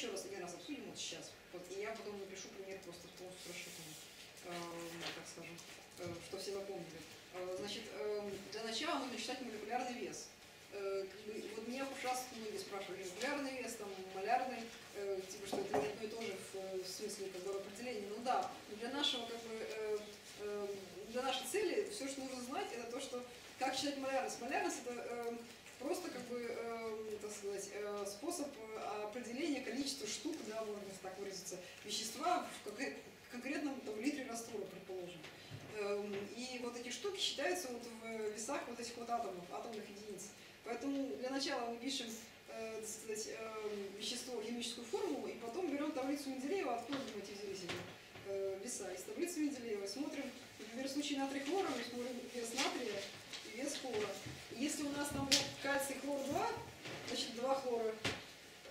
еще раз один раз обсудим вот сейчас. Вот, и я потом напишу пример просто полностью расчетами, э, так скажем, э, что все запомнили. Э, значит, э, для начала нужно считать молекулярный вес. Э, как бы, вот меня в раз многие спрашивали, молекулярный вес, там, малярный, э, типа, что это не одно и то же в, в смысле как бы, определения. Ну да, для нашего, как бы, э, э, для нашей цели все, что нужно знать, это то, что как считать малярность. Малярность это э, просто как бы, э, так сказать, э, способ э, определения количества штук, да, можно так выразиться, вещества в конкретном там, литре раствора, предположим. Эм, и вот эти штуки считаются вот в весах вот этих вот атомов, атомных единиц. Поэтому для начала мы пишем э, сказать, э, вещество, химическую формулу, и потом берем таблицу Менделеева, откуда эти взялись э, веса. Из таблицы Менделеева смотрим, например, в случае натрий хлора, мы смотрим вес натрия вес хлора. Если у нас там вот кальций хлор 2, значит 2 хлора,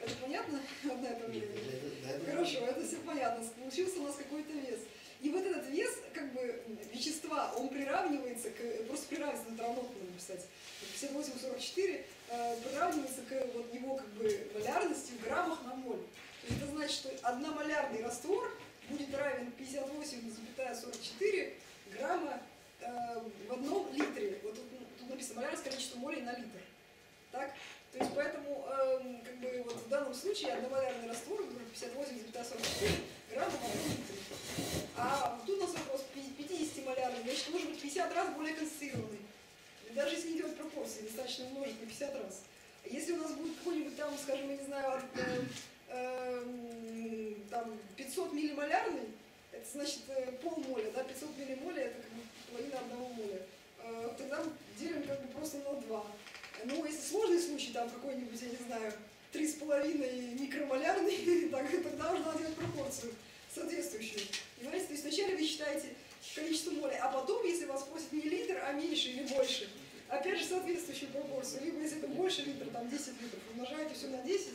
это понятно? Одна это Хорошо, это все понятно. Получился у нас какой-то вес. И вот этот вес, как бы, вещества, он приравнивается к, просто приравнивается, это равно надо написать, 58-44 э, приравнивается к вот его, как бы, малярности в граммах на моль. То есть это значит, что одномолярный раствор будет равен 58,44 грамма в одном литре. Вот тут, тут написано малярность количество молей на литр. Так? То есть поэтому э, как бы, вот в данном случае одномолярный раствор, который 58,44 грамма одном литре. А тут у нас вопрос 50-малярный, значит, может быть 50 раз более концентрированный. Даже если не делать пропорции, достаточно умножить на 50 раз. Если у нас будет какой-нибудь там, скажем, я не знаю, э, э, там 500 миллимолярный, это значит э, полмоля, да, 500 миллимоля это как бы половина одного моля. Э, тогда делим как бы просто на 2. Ну, если сложный случай, там какой-нибудь, я не знаю, 3,5 микромолярный, так, тогда уже надо делать пропорцию соответствующую. Понимаете? То есть вначале вы считаете количество моли, а потом, если вас просят не литр, а меньше или больше, опять же соответствующую пропорцию. Либо если это больше литра, там 10 литров, умножаете все на 10.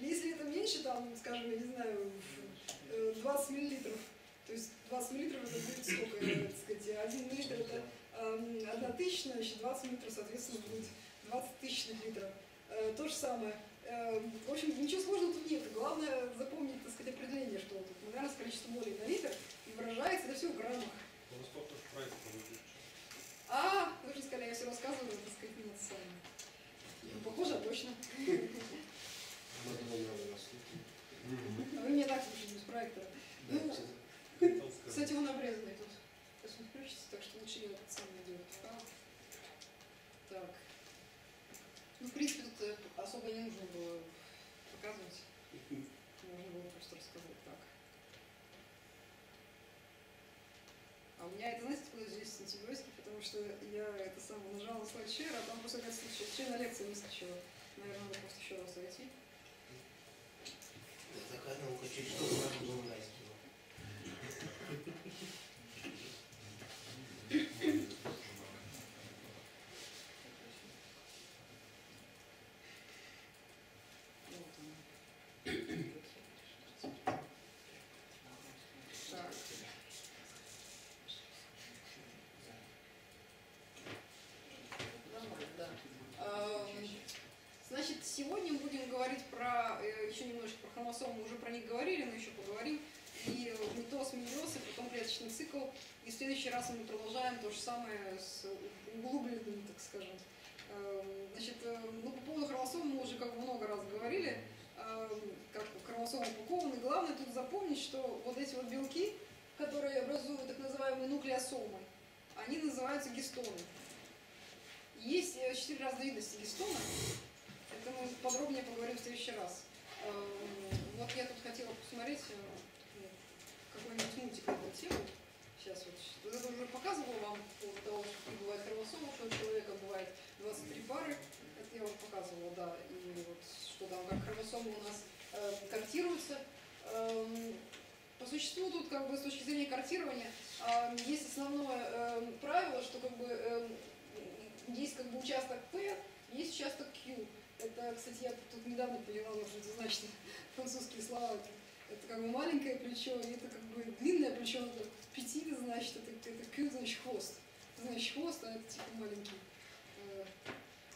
Если это меньше, там, скажем, я не знаю, 20 э, миллилитров, то есть 20 миллилитров это будет сколько, так сказать, 1 миллилитр это э, 1 тысячная, значит 20 миллилитров, соответственно, будет 20 тысячных литров. Э, то же самое. Э, в общем, ничего сложного тут нет. Главное запомнить, так сказать, определение, что тут малярность количество молей на литр и выражается это все в граммах. А, вы же сказали, я все рассказываю, так сказать, нет сами. Ну, похоже, точно. Вы меня так слушаете без проектора. Ну, кстати, он обрезанный тут. Сейчас он включится, так что лучше я этот сам идет. Так. Ну, в принципе, тут э, особо не нужно было показывать. Можно было просто рассказать так. А у меня это, знаете, откуда здесь антибиотики, потому что я это самое нажала на слайд share, а там просто как случай на лекции выскочила. Наверное, надо просто еще раз зайти. Такая наука чуть что сразу журналистика. Сегодня мы будем говорить про, э, еще немножко про хромосомы, мы уже про них говорили, но еще поговорим. И митоз, мейоз, и потом клеточный цикл. И в следующий раз мы продолжаем то же самое с углубленным, так скажем. Эм, значит, э, ну, по поводу хромосом мы уже как бы много раз говорили, эм, как хромосомы упакованы. Главное тут запомнить, что вот эти вот белки, которые образуют так называемые нуклеосомы, они называются гистоны. Есть э, четыре разновидности гистона. Это мы подробнее поговорим в следующий раз. Эм, вот я тут хотела посмотреть э, какой-нибудь мультик на эту тему. Сейчас вот. Это уже показывала вам по того, что бывает хромосома, что у человека бывает 23 пары. Это я вам показывала, да. И вот что там, как хромосомы у нас э, картируются. Э, по существу тут как бы с точки зрения картирования э, есть основное э, правило, что как бы э, есть как бы участок P, есть участок Q. Это, кстати, я тут недавно поняла, что это значит французские слова. Это как бы маленькое плечо, и это как бы длинное плечо, пяти, значит, это, это Q, значит хвост. Значит хвост, а это типа маленький.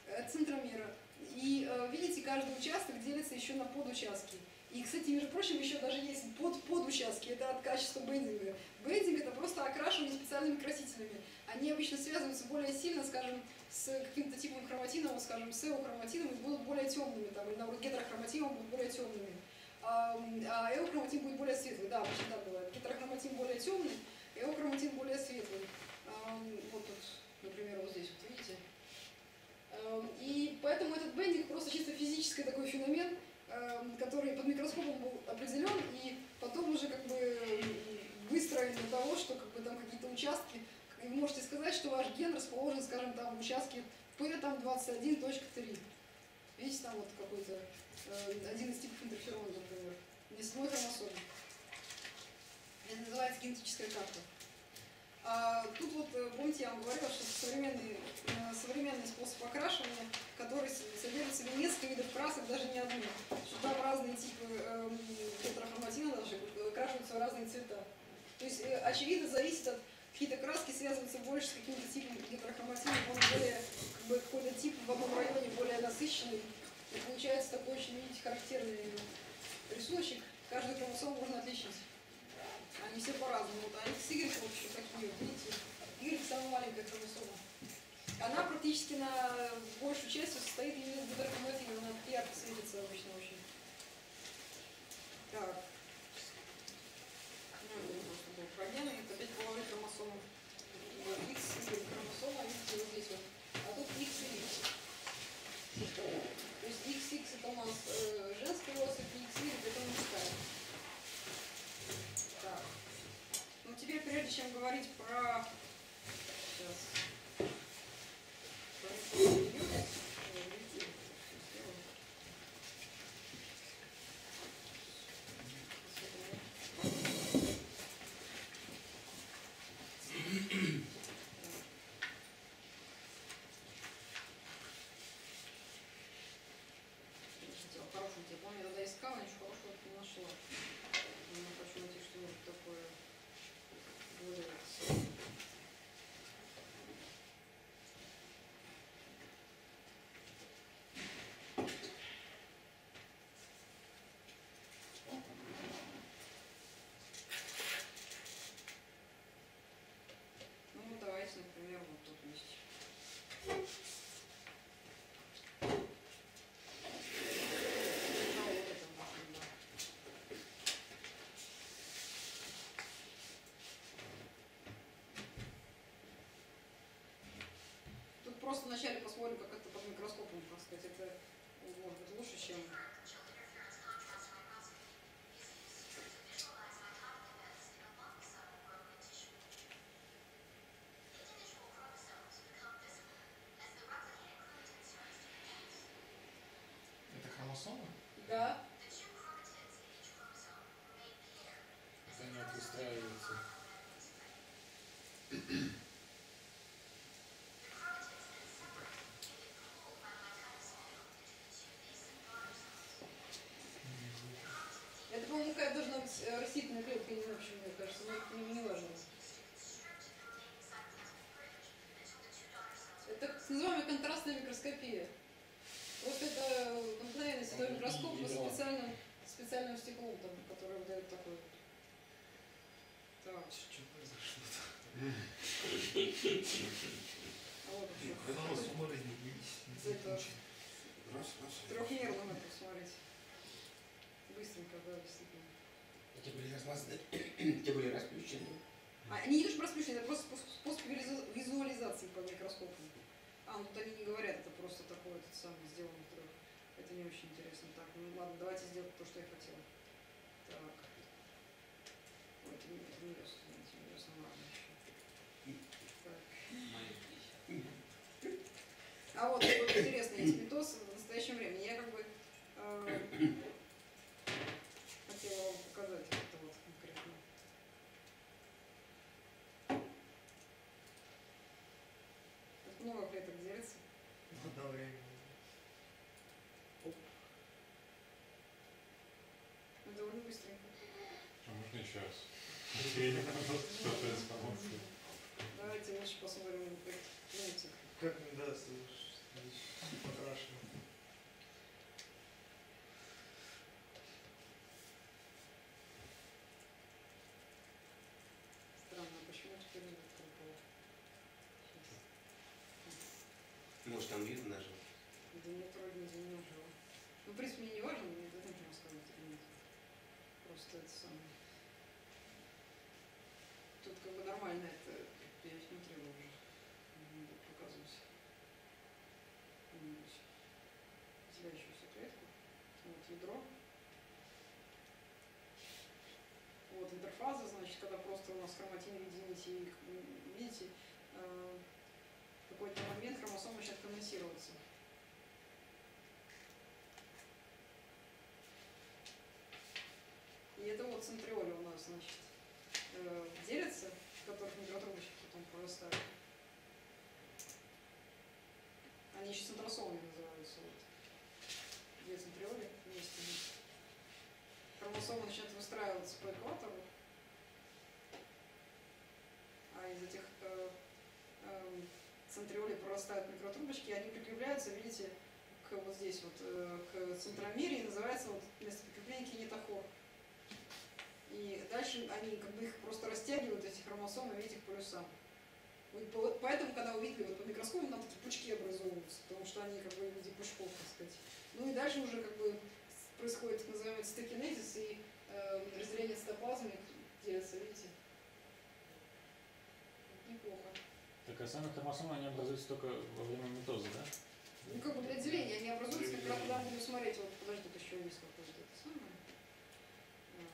Э, центромера. И э, видите, каждый участок делится еще на подучастки. И, кстати, между прочим, еще даже есть под, под участки, это от качества бендинга. Бендинг это просто окрашивание специальными красителями. Они обычно связываются более сильно, скажем, с каким-то типом хроматина, вот, скажем, с эохроматином, и будут более темными, там, или наоборот, гетерохроматином будут более темными. А, будет более светлый, да, обычно так бывает. Гетерохроматин более темный, эохроматин более светлый. Вот тут, например, вот здесь, вот видите. И поэтому этот бендинг просто чисто физический такой феномен, который под микроскопом был определен и потом уже как бы выстроен для того, что как бы там какие-то участки, вы можете сказать, что ваш ген расположен, скажем, там в участке P там 21.3. Видите, там вот какой-то один из типов интерферона, например, несной хромосомы. Это называется генетическая карта. А тут вот, э, помните, я вам говорила, что современный, э, современный способ окрашивания, который содержит в себе несколько видов красок, даже не одну, что там разные типы э, тетрахроматина даже окрашиваются в разные цвета. То есть, э, очевидно, зависит от какие-то краски связываются больше с каким-то типом гетерохроматина, он более, как бы, какой-то тип в одном районе более насыщенный. Получается такой очень, видите, характерный рисуночек. Каждую хромосому можно отличить. Они все по-разному. Вот, а X, Y, в общем, такие, видите. Y самая маленькая хромосома. Она практически на большую часть состоит именно из гидрохроматина. Она ярко светится обычно очень. Так. Ну, это просто был пробел. Это опять половые хромосомы. X, Y хромосома, видите, вот здесь вот. А тут X и Y. То есть XX это у нас э, женская особь, XY это мужская. Так. Ну теперь, прежде чем говорить про... Сейчас. Про период, Хорошую тебе помню, я тогда искала, ничего хорошего не нашла. Я хочу найти что-нибудь такое более Ну, вот давайте, например, вот тут есть. А, вот это можно, да. Тут просто вначале посмотрим, как это под микроскопом, так сказать, это может быть лучше, чем... Это хромосома? Да, Это они вот выстраиваются. это, по-моему, растительная клетка, я не знаю, почему, мне кажется, но это не, не важно. Это так называемая контрастная микроскопия. Вот это обыкновенный световой микроскоп с специальным, специальным стеклом, там, которое выдает такой вот. Так, Что произошло? а вот. Хромосомы разделились. Это трехмерно надо посмотреть. Быстренько, да, действительно. Эти были размазаны, те были расплющены. А, они не то, что расплющены, это просто способ способ визу- визуализации по микроскопу. А, ну тут они не говорят, это просто такой этот самый сделан трех. Это не очень интересно. Так, ну ладно, давайте сделаем то, что я хотела. Так. Ой, это не, это не ясно, извините, не ясно, ладно еще. Так. А вот, вот интересно, есть метоз в настоящем времени. Я как бы э, хотела вам показать это вот конкретно. Тут много клеток делится. Одновременно. Ну, довольно быстренько. А можно еще раз? Я не понял, что происходит. Давайте лучше посмотрим как мультик. Как да, слушай, покрашено. Может там видно даже. Да нет, вроде не нажала. Ну, в принципе, мне не важно, мне это нужно рассказывать или нет. Просто это самое. Тут как бы нормально это, я смотрела уже. М, Показываюсь. Где-нибудь. Разделяющуюся клетку. Вот ядро. Вот интерфаза, значит, когда просто у нас хроматин м, видите, э, какой-то момент хромосом начинает конденсироваться. И это вот центриоли у нас, значит, э, делятся, в которых микротрубочки потом прорастают. Они еще центросомами называются. Вот. Две центриоли вместе. Хромосомы начинают выстраиваться по экватору. А из этих э, центриолей прорастают микротрубочки, они прикрепляются, видите, к вот здесь вот, э, к центромере, и называется вот место прикрепления кинетохор. И дальше они как бы их просто растягивают, эти хромосомы, видите, к полюсам. Поэтому, когда вы видели вот по микроскопу, там такие пучки образовываются, потому что они как бы в виде пучков, так сказать. Ну и дальше уже как бы происходит так называемый цитокинезис и э, разделение цитоплазмы делятся, видите. Вот Неплохо. Так а сами хромосомы, они образуются только во время митоза, да? Ну как бы для деления они образуются, как раз когда буду смотреть, вот подожди, тут еще есть какое-то это самое. Э,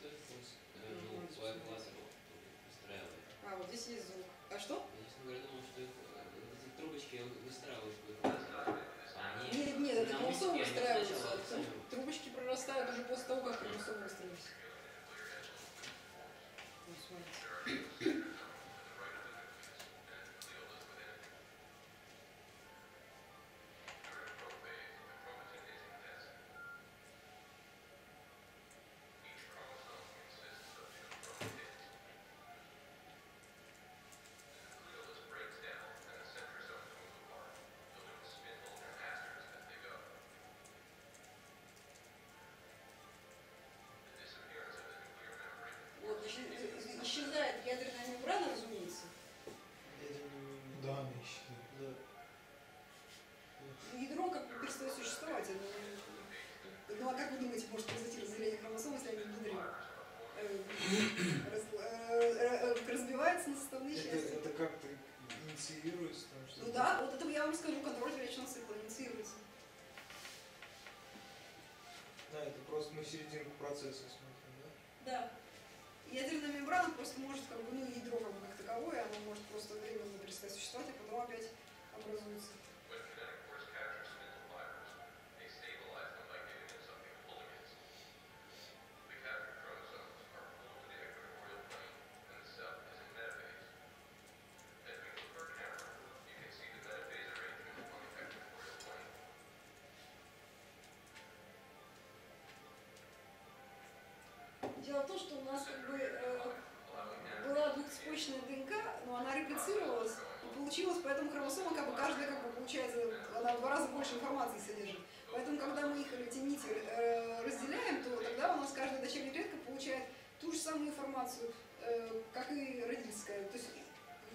Кто пусть, э, ну, класс устраивает? А, вот здесь есть звук. А что? Я, честно говоря, думал, что их, э, эти трубочки выстраивают. А они Нет, нет, это хромосомы выстраиваются. Трубочки прорастают уже после того, как хромосомы выстроились. Исчезает ядерная мембрана, разумеется. Да, они исчезли. Да. Ядро как бы перестает существовать. оно- Ну а как вы думаете, может произойти разделение хромосом, если они в ядре э, э, э, разбиваются на составные Это, части? это как-то инициируется там что-то? Ну да, вот это я вам скажу, контроль горячего цикла инициируется. Да, это просто мы серединку процесса смотрим, да? Да. Ядерная мембрана просто может, как бы, ну, ядро как бы как таковое, оно может просто временно перестать существовать, а потом опять образуется. Дело в том, что у нас как бы э, была двухцепочная ДНК, но она реплицировалась и получилась, поэтому хромосома как бы каждая как бы получается, она в два раза больше информации содержит. Поэтому когда мы их эти нити э, разделяем, то тогда у нас каждая дочерняя клетка получает ту же самую информацию, э, как и родительская. То есть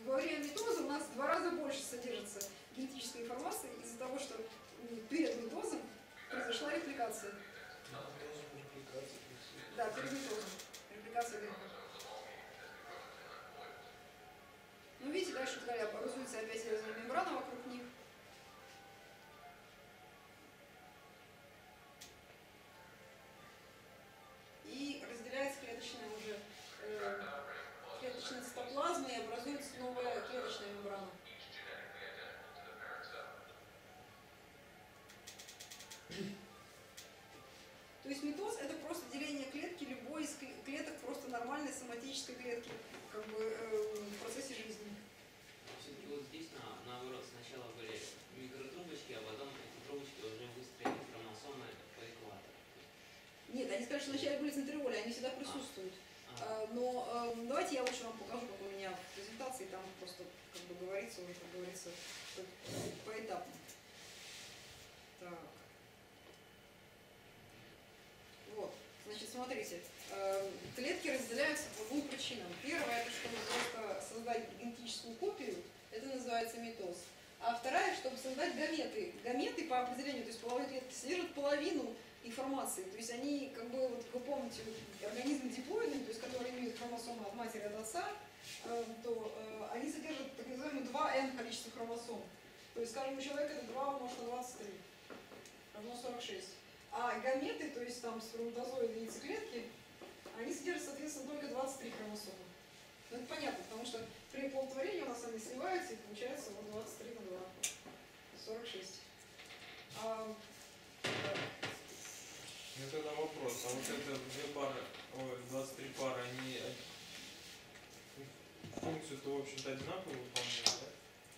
во время митоза у нас в два раза больше содержится генетической информации из-за того, что перед митозом произошла репликация. Да, тоже репликация происходит. Да, перед митозом. Репликация ДНК. Ну, видите, дальше тогда образуется опять мембрана вокруг что вначале были центриоли, они всегда присутствуют. А, А, Но э, давайте я лучше вам покажу, как у меня в презентации, там просто как бы говорится уже, как говорится, по- поэтапно. Так. Вот, значит, смотрите, э, клетки разделяются по двум причинам. Первое, это чтобы просто создать генетическую копию, это называется митоз. А вторая, чтобы создать гаметы. Гаметы по определению, то есть половые клетки, содержат половину информации. То есть они, как бы, вот вы помните, организмы диплоидные, то есть которые имеют хромосомы от матери от отца, э, то э, они содержат так называемое 2n количество хромосом. То есть, скажем, у человека это 2 умножить на 23, равно 46. А гаметы, то есть там сперматозоиды и яйцеклетки, они содержат, соответственно, только 23 хромосомы. Ну, это понятно, потому что при оплодотворении у нас они сливаются, и получается вот 23 на 2. 46. А, да. Ну тогда вопрос, а вот это две пары, ой, 23 пары, они функцию-то, в общем-то, одинаково выполняют, да?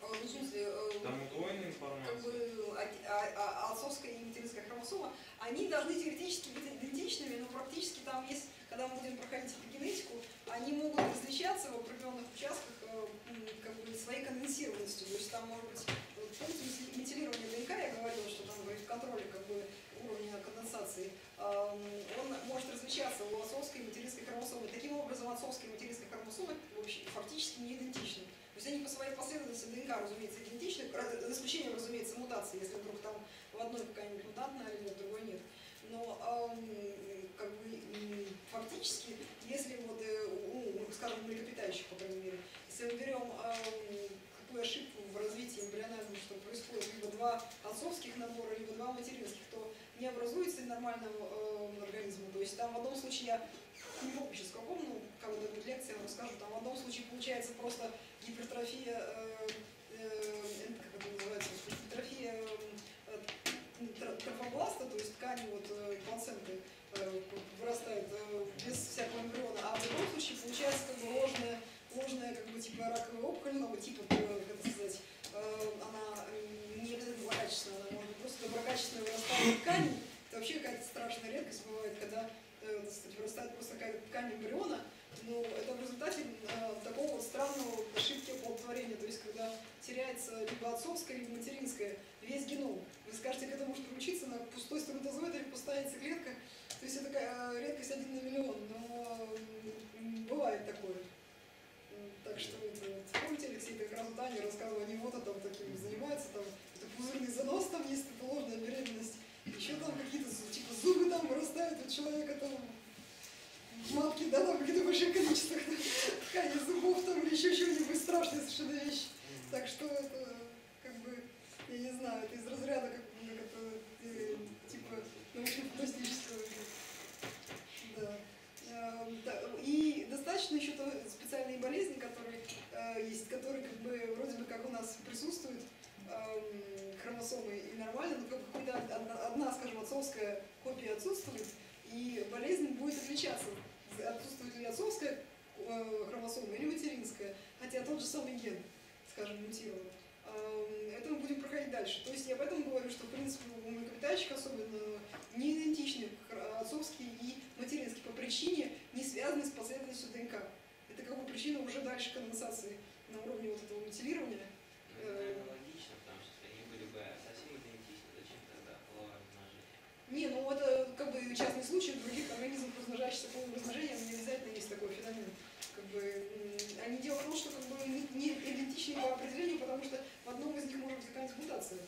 А, ну, в смысле, э, Там удвоенная как информация. бы а- а- отцовская и материнская хромосома, они должны теоретически быть идентичными, но практически там есть, когда мы будем проходить эпигенетику, они могут различаться в определенных участках э, как бы своей конденсированностью. То есть там может быть вот, пункт метилирования ДНК, я говорила, что там говорит, в контроле как бы уровня конденсации, он может различаться у отцовской и материнской хромосомы. Таким образом, отцовская и материнская хромосомы вообще фактически не идентичны. То есть они по своей последовательности ДНК, разумеется, идентичны, за исключением, разумеется, мутации, если вдруг там в одной какая-нибудь мутантная аллель, в другой нет. Но как бы фактически, если вот, э, у, скажем, млекопитающих, по крайней мере, если мы берем какую ошибку в развитии эмбриональном, что происходит либо два отцовских набора, либо два материнских, то не образуется нормального э, организма. То есть там в одном случае я не помню сейчас в каком, ну, когда будет лекция, я вам расскажу, там в одном случае получается просто гипертрофия, э, э, как это называется, гипертрофия э, тро- трофобласта, то есть ткани вот э, плаценты э, вырастает э, без всякого эмбриона, а в другом случае получается как бы ложная, ложная как бы типа раковая опухоль, ну, типа, как это сказать, э, она не обязательно злокачественная, она может быть просто доброкачественная вырастание ткани. Это вообще какая-то страшная редкость бывает, когда э, сказать, вырастает просто какая-то ткань эмбриона, но это в результате э, такого вот странного ошибки оплодотворения, то есть когда теряется либо отцовская, либо материнская, весь геном. Вы скажете, к этому может приучиться на пустой сперматозоид или пустая яйцеклетка, то есть это такая э, редкость один на миллион, но бывает такое. Так что вот, вот, помните, Алексей, как раз вот Аня рассказывала, они вот там таким занимаются, там это пузырный занос там есть, ложная беременность, еще там какие-то типа зубы там вырастают у человека там в матке, да, там какие-то большие количества ткани зубов там или еще чего-нибудь страшная совершенно вещь. Так что это как бы, я не знаю, это из разряда как, как это, типа научно-фантастического. Эм, да, И достаточно еще то- специальные болезни, которые э, есть, которые как бы вроде бы как у нас присутствуют хромосомы и нормально, но какая-то одна, одна, скажем, отцовская копия отсутствует, и болезнь будет отличаться, отсутствует ли отцовская э, хромосома или материнская, хотя тот же самый ген, скажем, мутирован. Эм, Это мы будем проходить дальше. То есть я поэтому говорю, что в принципе у млекопитающих особенно не идентичны отцовские и материнские по причине, не связанной с последовательностью ДНК. Это как бы причина уже дальше конденсации на уровне вот этого метилирования. Ну, это, наверное, логично, потому что если они были бы совсем идентичны, зачем тогда половое размножение? Не, ну это как бы частный случай, других организмах размножающихся полным размножением не обязательно есть такой феномен. Как бы, они дело в том, что как бы не- идентичны по определению, потому что в одном из них может какая-нибудь мутация.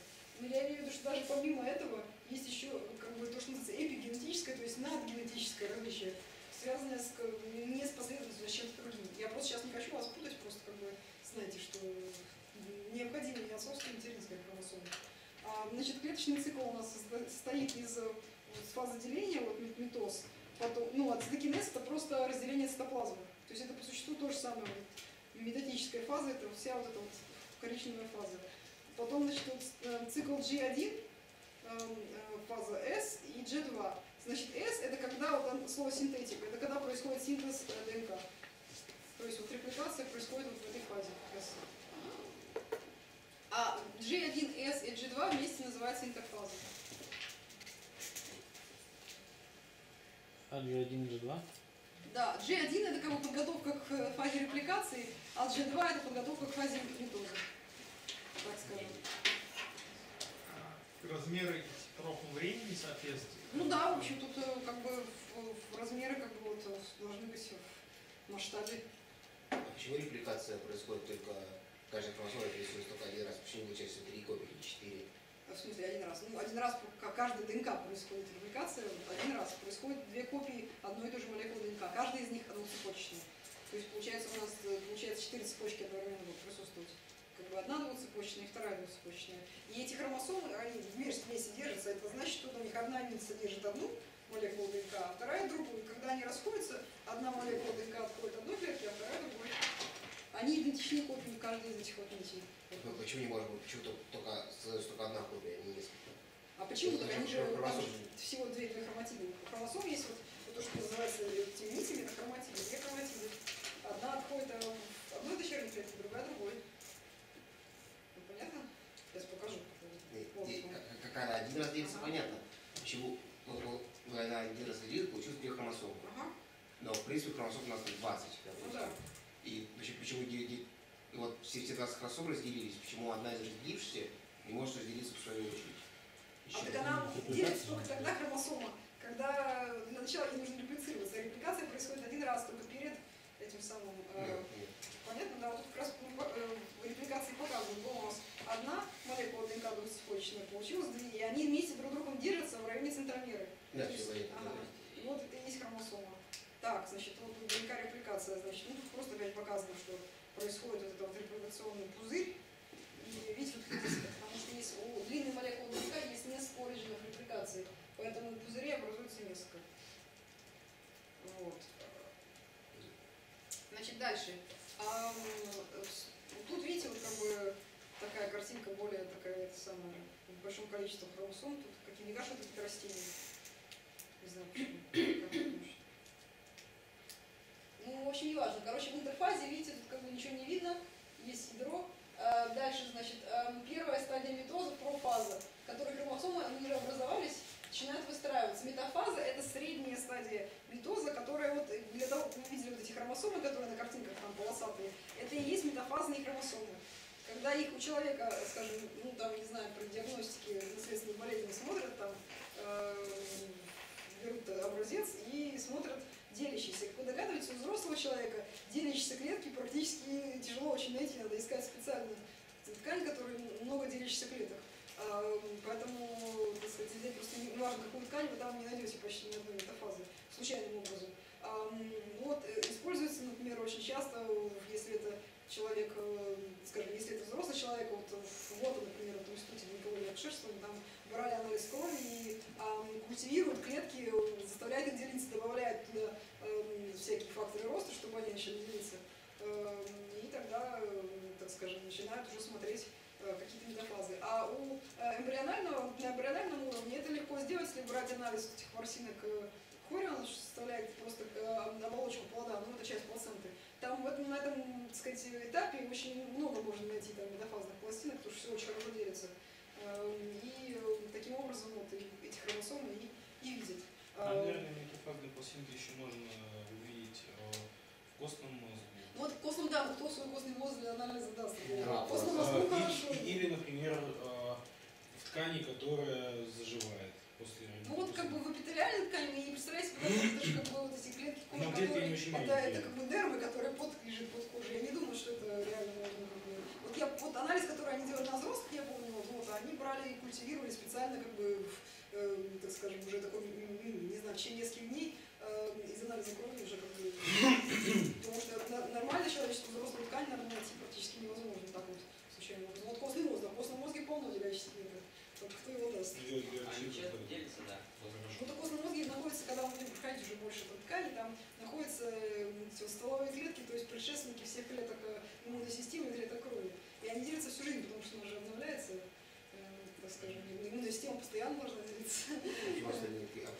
Но я имею в виду, что даже помимо этого есть еще как бы то, что называется эпигенетическое, то есть надгенетическое различие, связанное с, как не с последовательностью, а с чем-то другим. Я просто сейчас не хочу вас путать, просто как бы знаете, что необходимо не отцовская, материнская хромосома. А, значит, клеточный цикл у нас состо- состоит из э, фазы деления, вот митоз, потом, ну, а цитокинез это просто разделение цитоплазмы. То есть это по существу то же самое. Вот, метатическая фаза, это вся вот эта вот коричневая фаза. Потом, значит, вот, э, цикл G1, э, э, фаза S и G2. Значит, S это когда, вот слово синтетика, это когда происходит синтез ДНК. То есть вот репликация происходит вот в этой фазе S. А G1, S и G2 вместе называются интерфазой. А G1, G2? Да, G1 это как бы подготовка к э, фазе репликации, а G2 это подготовка к фазе митоза. Так скажем. А Размеры сроку времени соответствуют? Ну да, в общем, тут э, как бы в, в размеры как бы вот э, должны быть в масштабе. А почему репликация происходит только каждая хромосома рисуется только один раз. Почему получается три копии или четыре? А В смысле один раз? Ну, один раз по каждой ДНК происходит репликация, один раз происходит две копии одной и той же молекулы ДНК. Каждая из них одноцепочечная. То есть получается у нас э, получается четыре цепочки одновременно будут. Как бы одна двуцепочечная и вторая двуцепочечная. И эти хромосомы, они вместе, вместе держатся. Это значит, что у них одна нить содержит одну молекулу ДНК, а вторая другую. Когда они расходятся, одна молекула ДНК отходит от одной клетки, а вторая другой. Они идентичны копии каждой из этих вот нитей. Ну, Почему не может быть? Почему то- только создается только одна копия, а не несколько? А почему? Так они же всего две, две хроматиды. У хромосом есть вот, вот то, что называется нитями, это хроматиды. Две хроматиды. Одна отходит а, одной дочерней клетке, другая другой. Ну, понятно? Сейчас покажу. И- Вот, и вот. как- Как она один раз делится, понятно. Почему вот, вот, она один раз делится, получилось две хромосомы. Ага, Но в принципе хромосом у нас там 20. ну да. И почему, и вот все, все 20 хромосом разделились, почему одна из разделившихся не может разделиться в свою очередь? А Еще. так она делится только тогда хромосома, когда для начала ей нужно реплицироваться. А репликация происходит один раз, только перед этим самым э, Нет, нет. Понятно, да, вот тут как раз ну, по- э, в репликации показывают, была у нас одна молекула ДНК двухцепочечная, получилось две, и они вместе друг другом держатся в районе центромеры. Да, есть, ага, и вот это и есть хромосома. Так, значит, вот тут ДНК репликация, значит, ну тут просто опять показано, что происходит вот этот вот репликационный пузырь. И видите, тут здесь, потому что есть у длинной молекулы ДНК есть несколько оригинов репликации, поэтому пузырей образуется несколько. Вот. Значит, дальше. С- тут видите, вот как бы такая картинка более такая, это самая, в большом количестве хромосом. Тут какие не кажется, это растения. Не знаю почему. Ну, в общем, не важно. Короче, в интерфазе, видите, тут как бы ничего не видно. Есть ядро. А, Дальше, значит, ам, первая стадия метоза, профаза, в которой хромосомы, они уже образовались, начинают выстраиваться. Метафаза – это средняя стадия метоза, которая вот для того, как вы видели вот эти хромосомы, которые на картинках там полосатые, это и есть метафазные хромосомы. Когда их у человека, скажем, ну там, не знаю, при диагностике наследственных болезней смотрят, там, э, берут образец и смотрят делящиеся. Как вы догадываетесь, у взрослого человека делящиеся клетки практически тяжело очень найти, надо искать специальную ткань, которая много делящихся клеток. А, Поэтому, так сказать, здесь просто не какую ткань, вы там не найдете почти ни одной метафазы случайным образом. А, Вот, э, используется, например, очень часто, если это человек, э, скажем, если это взрослый человек, вот в ВОТа, например, в институте и акушерства, там брали анализ крови и ам, культивируют клетки, заставляют их делиться, добавляют туда эм, всякие факторы роста, чтобы они начали делиться. Эм, И тогда, э, так скажем, начинают уже смотреть э, какие-то метафазы. А у э, эмбрионального, на эмбриональном уровне это легко сделать, если брать анализ этих ворсинок э, хорион, что составляет просто э, оболочку плода, ну это часть плаценты. Там в этом, на этом, так сказать, этапе очень много можно найти там метафазных пластинок, потому что все очень хорошо делится. Эм, И таким образом вот и эти хромосомы и, и видят. Наверное, метафазные пластинки еще можно увидеть э, в костном мозге. Ну вот костным, да, но кто свой костный мозг для анализа даст? Да, Костный вот. мозг, А, ну и- хорошо. и- Или, например, э, в ткани, которая заживает после Ну вот как бы в эпителиальной ткани, вы не представляете, потому что это же как бы вот эти клетки кожи, клетки которые, это, это как бы нервы, которые под, лежит под кожей. Я не думаю, что это реально можно как бы... Вот я, вот анализ, который они делали на взрослых, я помню, вот, вот, они брали и культивировали специально как бы, э, так скажем, уже такой, не знаю, в течение нескольких дней э, из анализа крови уже как бы... Потому что нормально человеческую взрослую ткань, наверное, найти практически невозможно так вот случайно. Вот костный мозг, да, в костном мозге полно делящихся клеток. Вот кто его даст? Они часто делятся, да. Ну, так в костном мозге находится, когда мы будем проходить уже больше этой ткани, там находятся всё, стволовые клетки, то есть предшественники всех клеток э, иммунной системы и клеток крови. И они делятся всю жизнь, потому что она же обновляется, так скажем, иммунная система постоянно должна делиться. Просто не- а,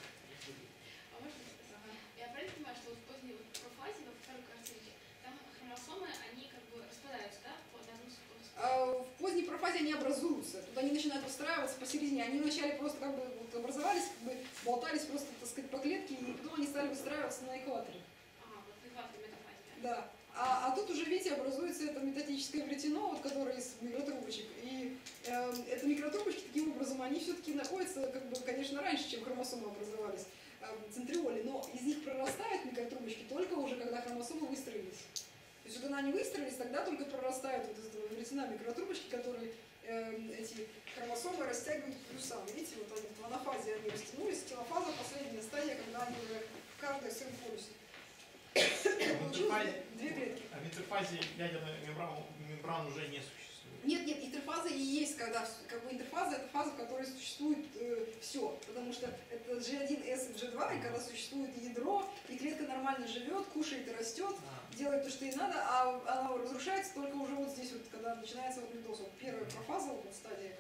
А можно сказать? Я правильно понимаю, что вот в поздней вот профазе, во второй картинке, там хромосомы, они как бы распадаются, да, по одному способу? А в поздней профазе они образуются, тут они начинают выстраиваться посередине. Они вначале просто как бы вот образовались, как бы болтались просто, так сказать, по клетке, и потом они стали выстраиваться на экваторе. Ага, вот в экваторе метафазе, да? Да. А, а тут уже, видите, образуется это метатическое веретено, вот, которое из микротрубочек. И э, это микротрубочки таким образом, они все-таки находятся, как бы, конечно, раньше, чем хромосомы образовались, э, центриоли, но из них прорастают микротрубочки только уже, когда хромосомы выстроились. То есть когда они выстроились, тогда только прорастают вот из этого веретена микротрубочки, которые эм, эти хромосомы растягивают к плюсам. Видите, вот они в анафазе они растянулись, телофаза последняя стадия, когда они уже в каждой своем полюсе. Интерфазе- две клетки. А в интерфазе ядерной мембран, мембран уже не существует. Нет, нет, интерфаза и есть, когда как бы интерфаза это фаза, в которой существует все, потому что это G1S и G2, и когда существует ядро, и клетка нормально живет, кушает и растет, А, делает то, что ей надо, а она разрушается только уже вот здесь вот, когда начинается вот митоз. Вот первая профаза, вот стадия.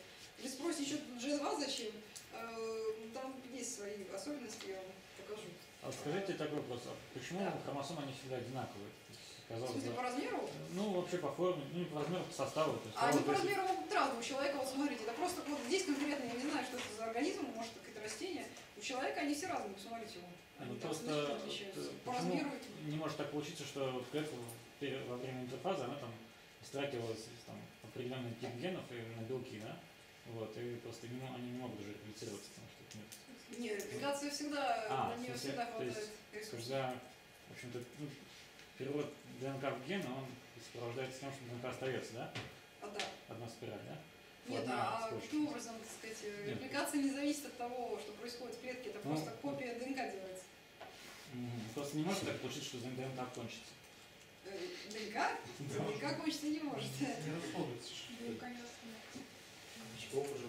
Вы спросите, еще тут G2 зачем? Э, Там есть свои особенности, я вам покажу. А вот скажите такой вопрос, а почему Да. хромосомы они всегда одинаковые? Казалось смысле, бы, по размеру? ну вообще по форме, ну по размеру, по составу. То есть, А они по размеру могут разные. У человека, вот смотрите, это просто вот здесь конкретно, я не знаю, что это за организм, может, какое-то растение. У человека они все разные, посмотрите его. Ну, Они там просто э, По размеру. не может так получиться, что клетка во время интерфазы, она там истрачивалась из там, определенный тип генов и на белки, да? Вот, и просто не, они не могут уже реплицироваться, их нет. Репликация всегда, А, на нее смысле, всегда то хватает есть, ресурсов. Когда, в общем-то, ну, перевод ДНК в ген, он сопровождается тем, что ДНК остается, да? А, да. Одна спираль, да? Нет, Одна а каким образом, так сказать, э, Нет. репликация не зависит от того, что происходит в клетке, это Ну, просто копия ДНК делается. Мгм. Просто не может так получиться, что ДНК кончится. Э, ДНК? ДНК кончиться не может. не расходуется. Ну, конечно. Чипов уже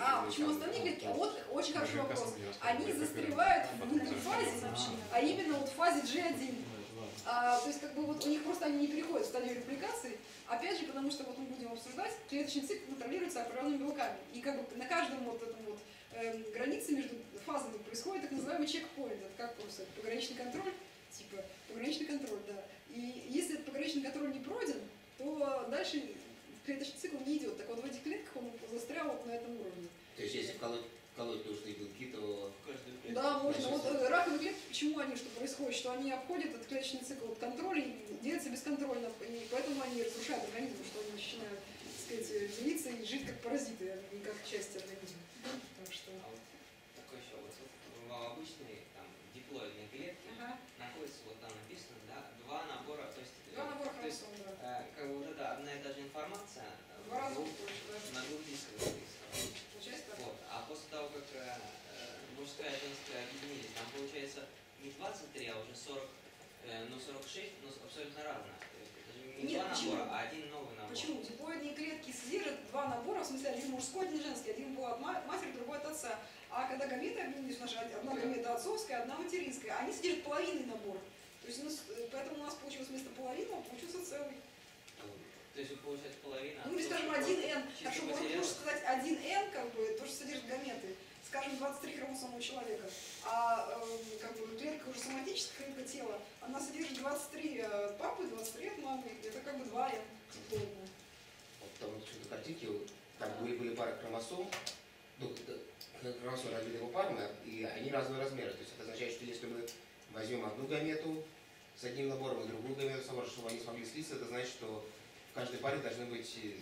А, иметь почему остальные клетки? А вот очень хороший вопрос. Они застревают в интерфазе, А, а именно вот в фазе G1. ну, ладно. А, то есть как бы вот у них просто они не переходят в стадию репликации, опять же, потому что вот мы будем обсуждать, клеточный цикл контролируется определенными белками. И как бы на каждом вот этом вот эм, границе между фазами происходит так называемый чекпоинт. Это как просто пограничный контроль, типа пограничный контроль, да. И если этот пограничный контроль не пройден, то дальше клеточный цикл не идет. Так вот в этих клетках он застрял вот на этом уровне. То есть если вколоть, вколоть нужные белки, то. Да, можно. Вот э, раковые клетки, почему они, что происходит? Что они обходят этот клеточный цикл вот контроля и делятся бесконтрольно. И поэтому они разрушают организм, что они начинают, так сказать, делиться и жить как паразиты, а не как часть организма. Так что... А вот такой еще вот, вот в обычной там диплоидной клетке Ага. находится, вот там написано, да, два набора, то есть, э, Два набора то есть хромосом, да. э, как бы вот это одна и та же информация э, Два раза двух- больше, да. на двух дисках записана. Получается так? Вот. А после того, как э, э, мужская и женская объединились, там получается не 23, а уже 40, э, ну 46, но абсолютно разное. То есть это же не Нет, два почему? набора, а один новый набор. Почему? Диплоидные клетки содержат два набора, в смысле один мужской, один женский. Один был от ма- матери, другой от отца. А когда гаметы объединились, у нас же одна гамета отцовская, одна материнская, они содержат половинный набор. То есть у нас, э, поэтому у нас получилось вместо половины, получился целый. То есть получается половина. Ну или скажем того, 1N, чисто хорошо, можно лучше сказать 1N, как бы, то, что содержит гаметы, скажем, 23 хромосомы у человека, а эм, как бы клетка уже соматическая, клетка тела, она содержит 23 от папы, 23 от мамы, это как бы 2N. диплоидные. Там что-то картинки, вот, там были, были пары хромосом, ну, д- хромосомы разбиты по парам, и они разного размера. То есть это означает, что если мы возьмем одну гамету с одним набором и другую гамету с набором, чтобы они смогли слиться, это значит, что в каждой паре должны быть э,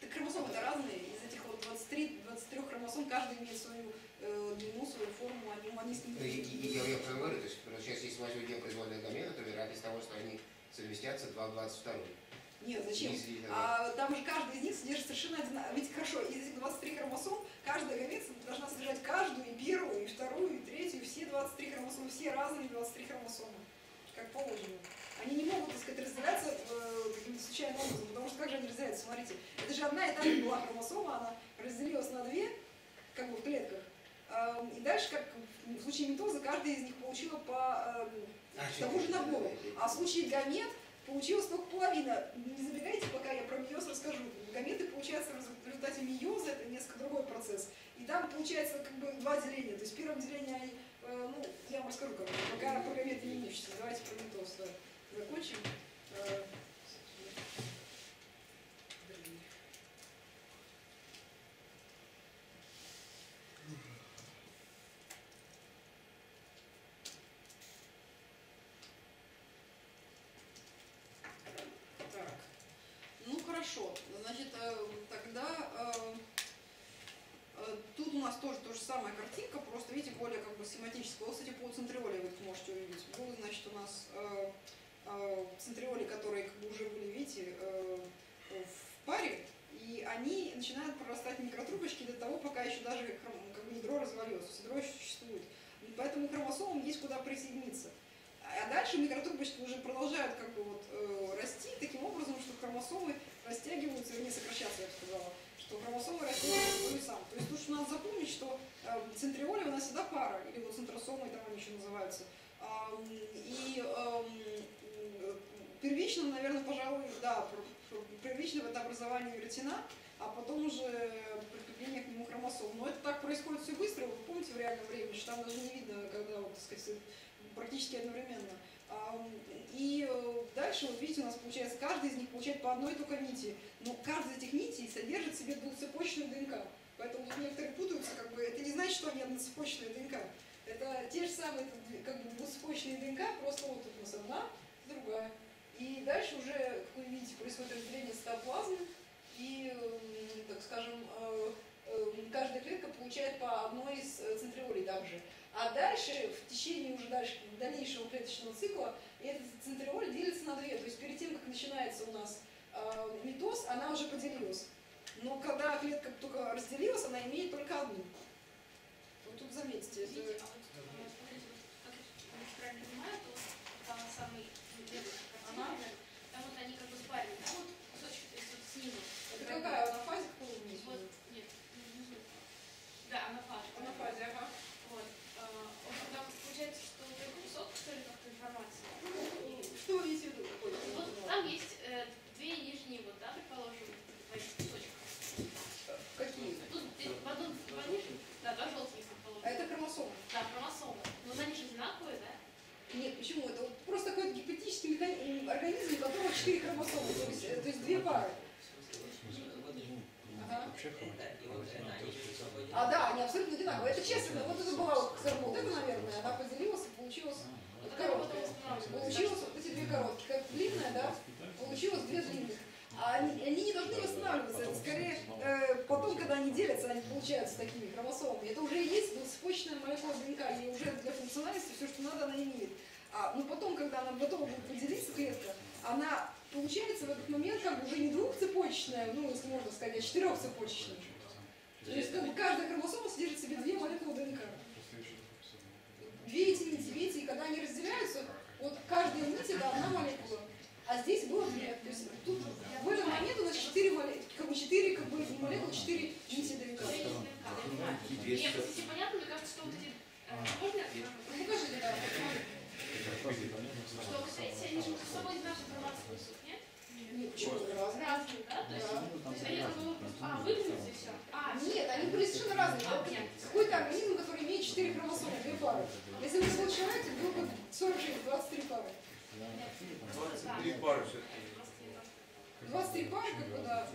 Так хромосомы-то разные, из этих вот 23, 23 хромосом каждый имеет свою э, длину, свою форму, они, они с ним Ну, и, и- и я, я это говорю, то есть, сейчас, если возьмем геопроизвольные гаметы, то вероятность того, что они совместятся 2 в 22. Нет, зачем? Э, А там же каждый из них содержит совершенно одинаково. Ведь хорошо, из этих 23 хромосом каждая гамета должна содержать каждую, и первую, и вторую, и третью, все 23 хромосомы, все разные 23 хромосомы, как положено. Они не могут, так сказать, разделяться э, каким-то случайным образом, потому что как же они разделяются? Смотрите, это же одна и та же была хромосома, она разделилась на две, как бы в клетках. Эм, И дальше, как в случае митоза, каждая из них получила по эм, а, тому же набору. А в случае гамет получилось только половина. Не забегайте, пока я про миоз расскажу. Гаметы получаются в резу- в результате миоза, это несколько другой процесс. И там получается как бы два деления. То есть первое деление, э, ну, я вам расскажу, как, пока про гаметы не мучитесь. Давайте про митоз да, закончим. Э, Так. Ну хорошо. Значит, э, тогда э, э, тут у нас тоже то самая картинка, просто видите, более как бы схематическая. Вот, кстати, по центриоле вы их можете увидеть. Был, значит, у нас э, э, центриоли, которые как бы уже были, видите, э, в паре, и они начинают прорастать микротрубочки до того, пока еще даже как бы ядро развалилось. Ядро еще существует. И поэтому хромосомам есть куда присоединиться. А дальше микротрубочки уже продолжают как бы вот э, расти таким образом, что хромосомы растягиваются, вернее сокращаться, я бы сказала, что хромосомы растягиваются сам. То есть надо запомнить, что э, центриоли у нас всегда пара, или вот центросомы там они еще называются. И первично, наверное, пожалуй, да, первично это образование веретена, а потом уже прикрепление к нему хромосом. Но это так происходит все быстро, вы помните в реальном времени, что там даже не видно, когда, вот, так сказать, практически одновременно. И э, дальше, вот видите, у нас получается, каждый из них получает по одной только нити. Но каждая из этих нитей содержит в себе двухцепочную ДНК. Поэтому некоторые путаются, как бы, это не значит, что они одноцепочные ДНК. Это те же самые как бы, двухцепочные ДНК, просто вот у нас одна, другая. И дальше уже, как вы видите, происходит разделение цитоплазмы, и, так скажем, э, э, каждая клетка получает по одной из э, центриолей также. А дальше, в течение уже дальше, дальнейшего клеточного цикла, этот центриоль делится на две. То есть перед тем, как начинается у нас митоз, она уже поделилась. Но когда клетка только разделилась, она имеет только одну. Заметьте, это... Видите, а вот, э, смотрите, вот, как я правильно понимаю, то там самый левый картинка, там вот они как бы спарены, да, вот кусочек, то есть вот снизу. Это Как бы- какая? Она фазе какого имеете в Вот, виду? нет, внизу. Да, она фаза. Она фазе, ага. Вот. э, вот там получается, что вот этот кусок, что ли, как-то информации. Ну, Что вы имеете в виду? Какой? Вот там есть э, две нижние, вот, да, предположим, два кусочка. Какие? Тут э, в одну, два нижних, да, два желтеньких, предположим. А это хромосомы. Да, хромосомы. Но они же одинаковые, да? Нет, почему? Это просто какой-то гипотетический механи- организм, у которого четыре хромосомы, то есть, то есть две пары. Ага. А, да, они абсолютно одинаковые. Это честно, вот это была вот, это, наверное, она поделилась, и получилось Вот короткая. Получилось вот эти две коротких. Как длинная, да, получилось две длинных. А они, они не должны восстанавливаться. Это скорее э, потом, когда они делятся, они получаются такими хромосомами. Это уже есть двухцепочная молекула ДНК, и уже для функциональности все, что надо, она имеет. А, но потом, когда она готова будет поделиться, клетка, она получается в этот момент как бы уже не двухцепочечная, ну, если можно сказать, а четырехцепочечная. То есть как бы каждая хромосома содержит в себе две молекулы ДНК. Две нити, видите, и когда они разделяются, вот каждая нить это одна молекула. А здесь было две. То есть тут в этот момент у нас четыре молекулы, как бы четыре как бы молекулы, четыре. Две Нет, просто все понятно, мне кажется, что вот эти... Можно Ну покажите, да. Что вот эти, они же между собой нашу информацию несут, нет? Нет, почему разные? Разные, да? То есть, Да. то есть они как бы. А, выглянуть и все. А, Нет, они были совершенно разные. А. Какой-то организм, который имеет четыре хромосомы, две пары. Если бы был человек, то было бы 46, 23 пары. 23 пары все-таки. 23 пары, как бы, да.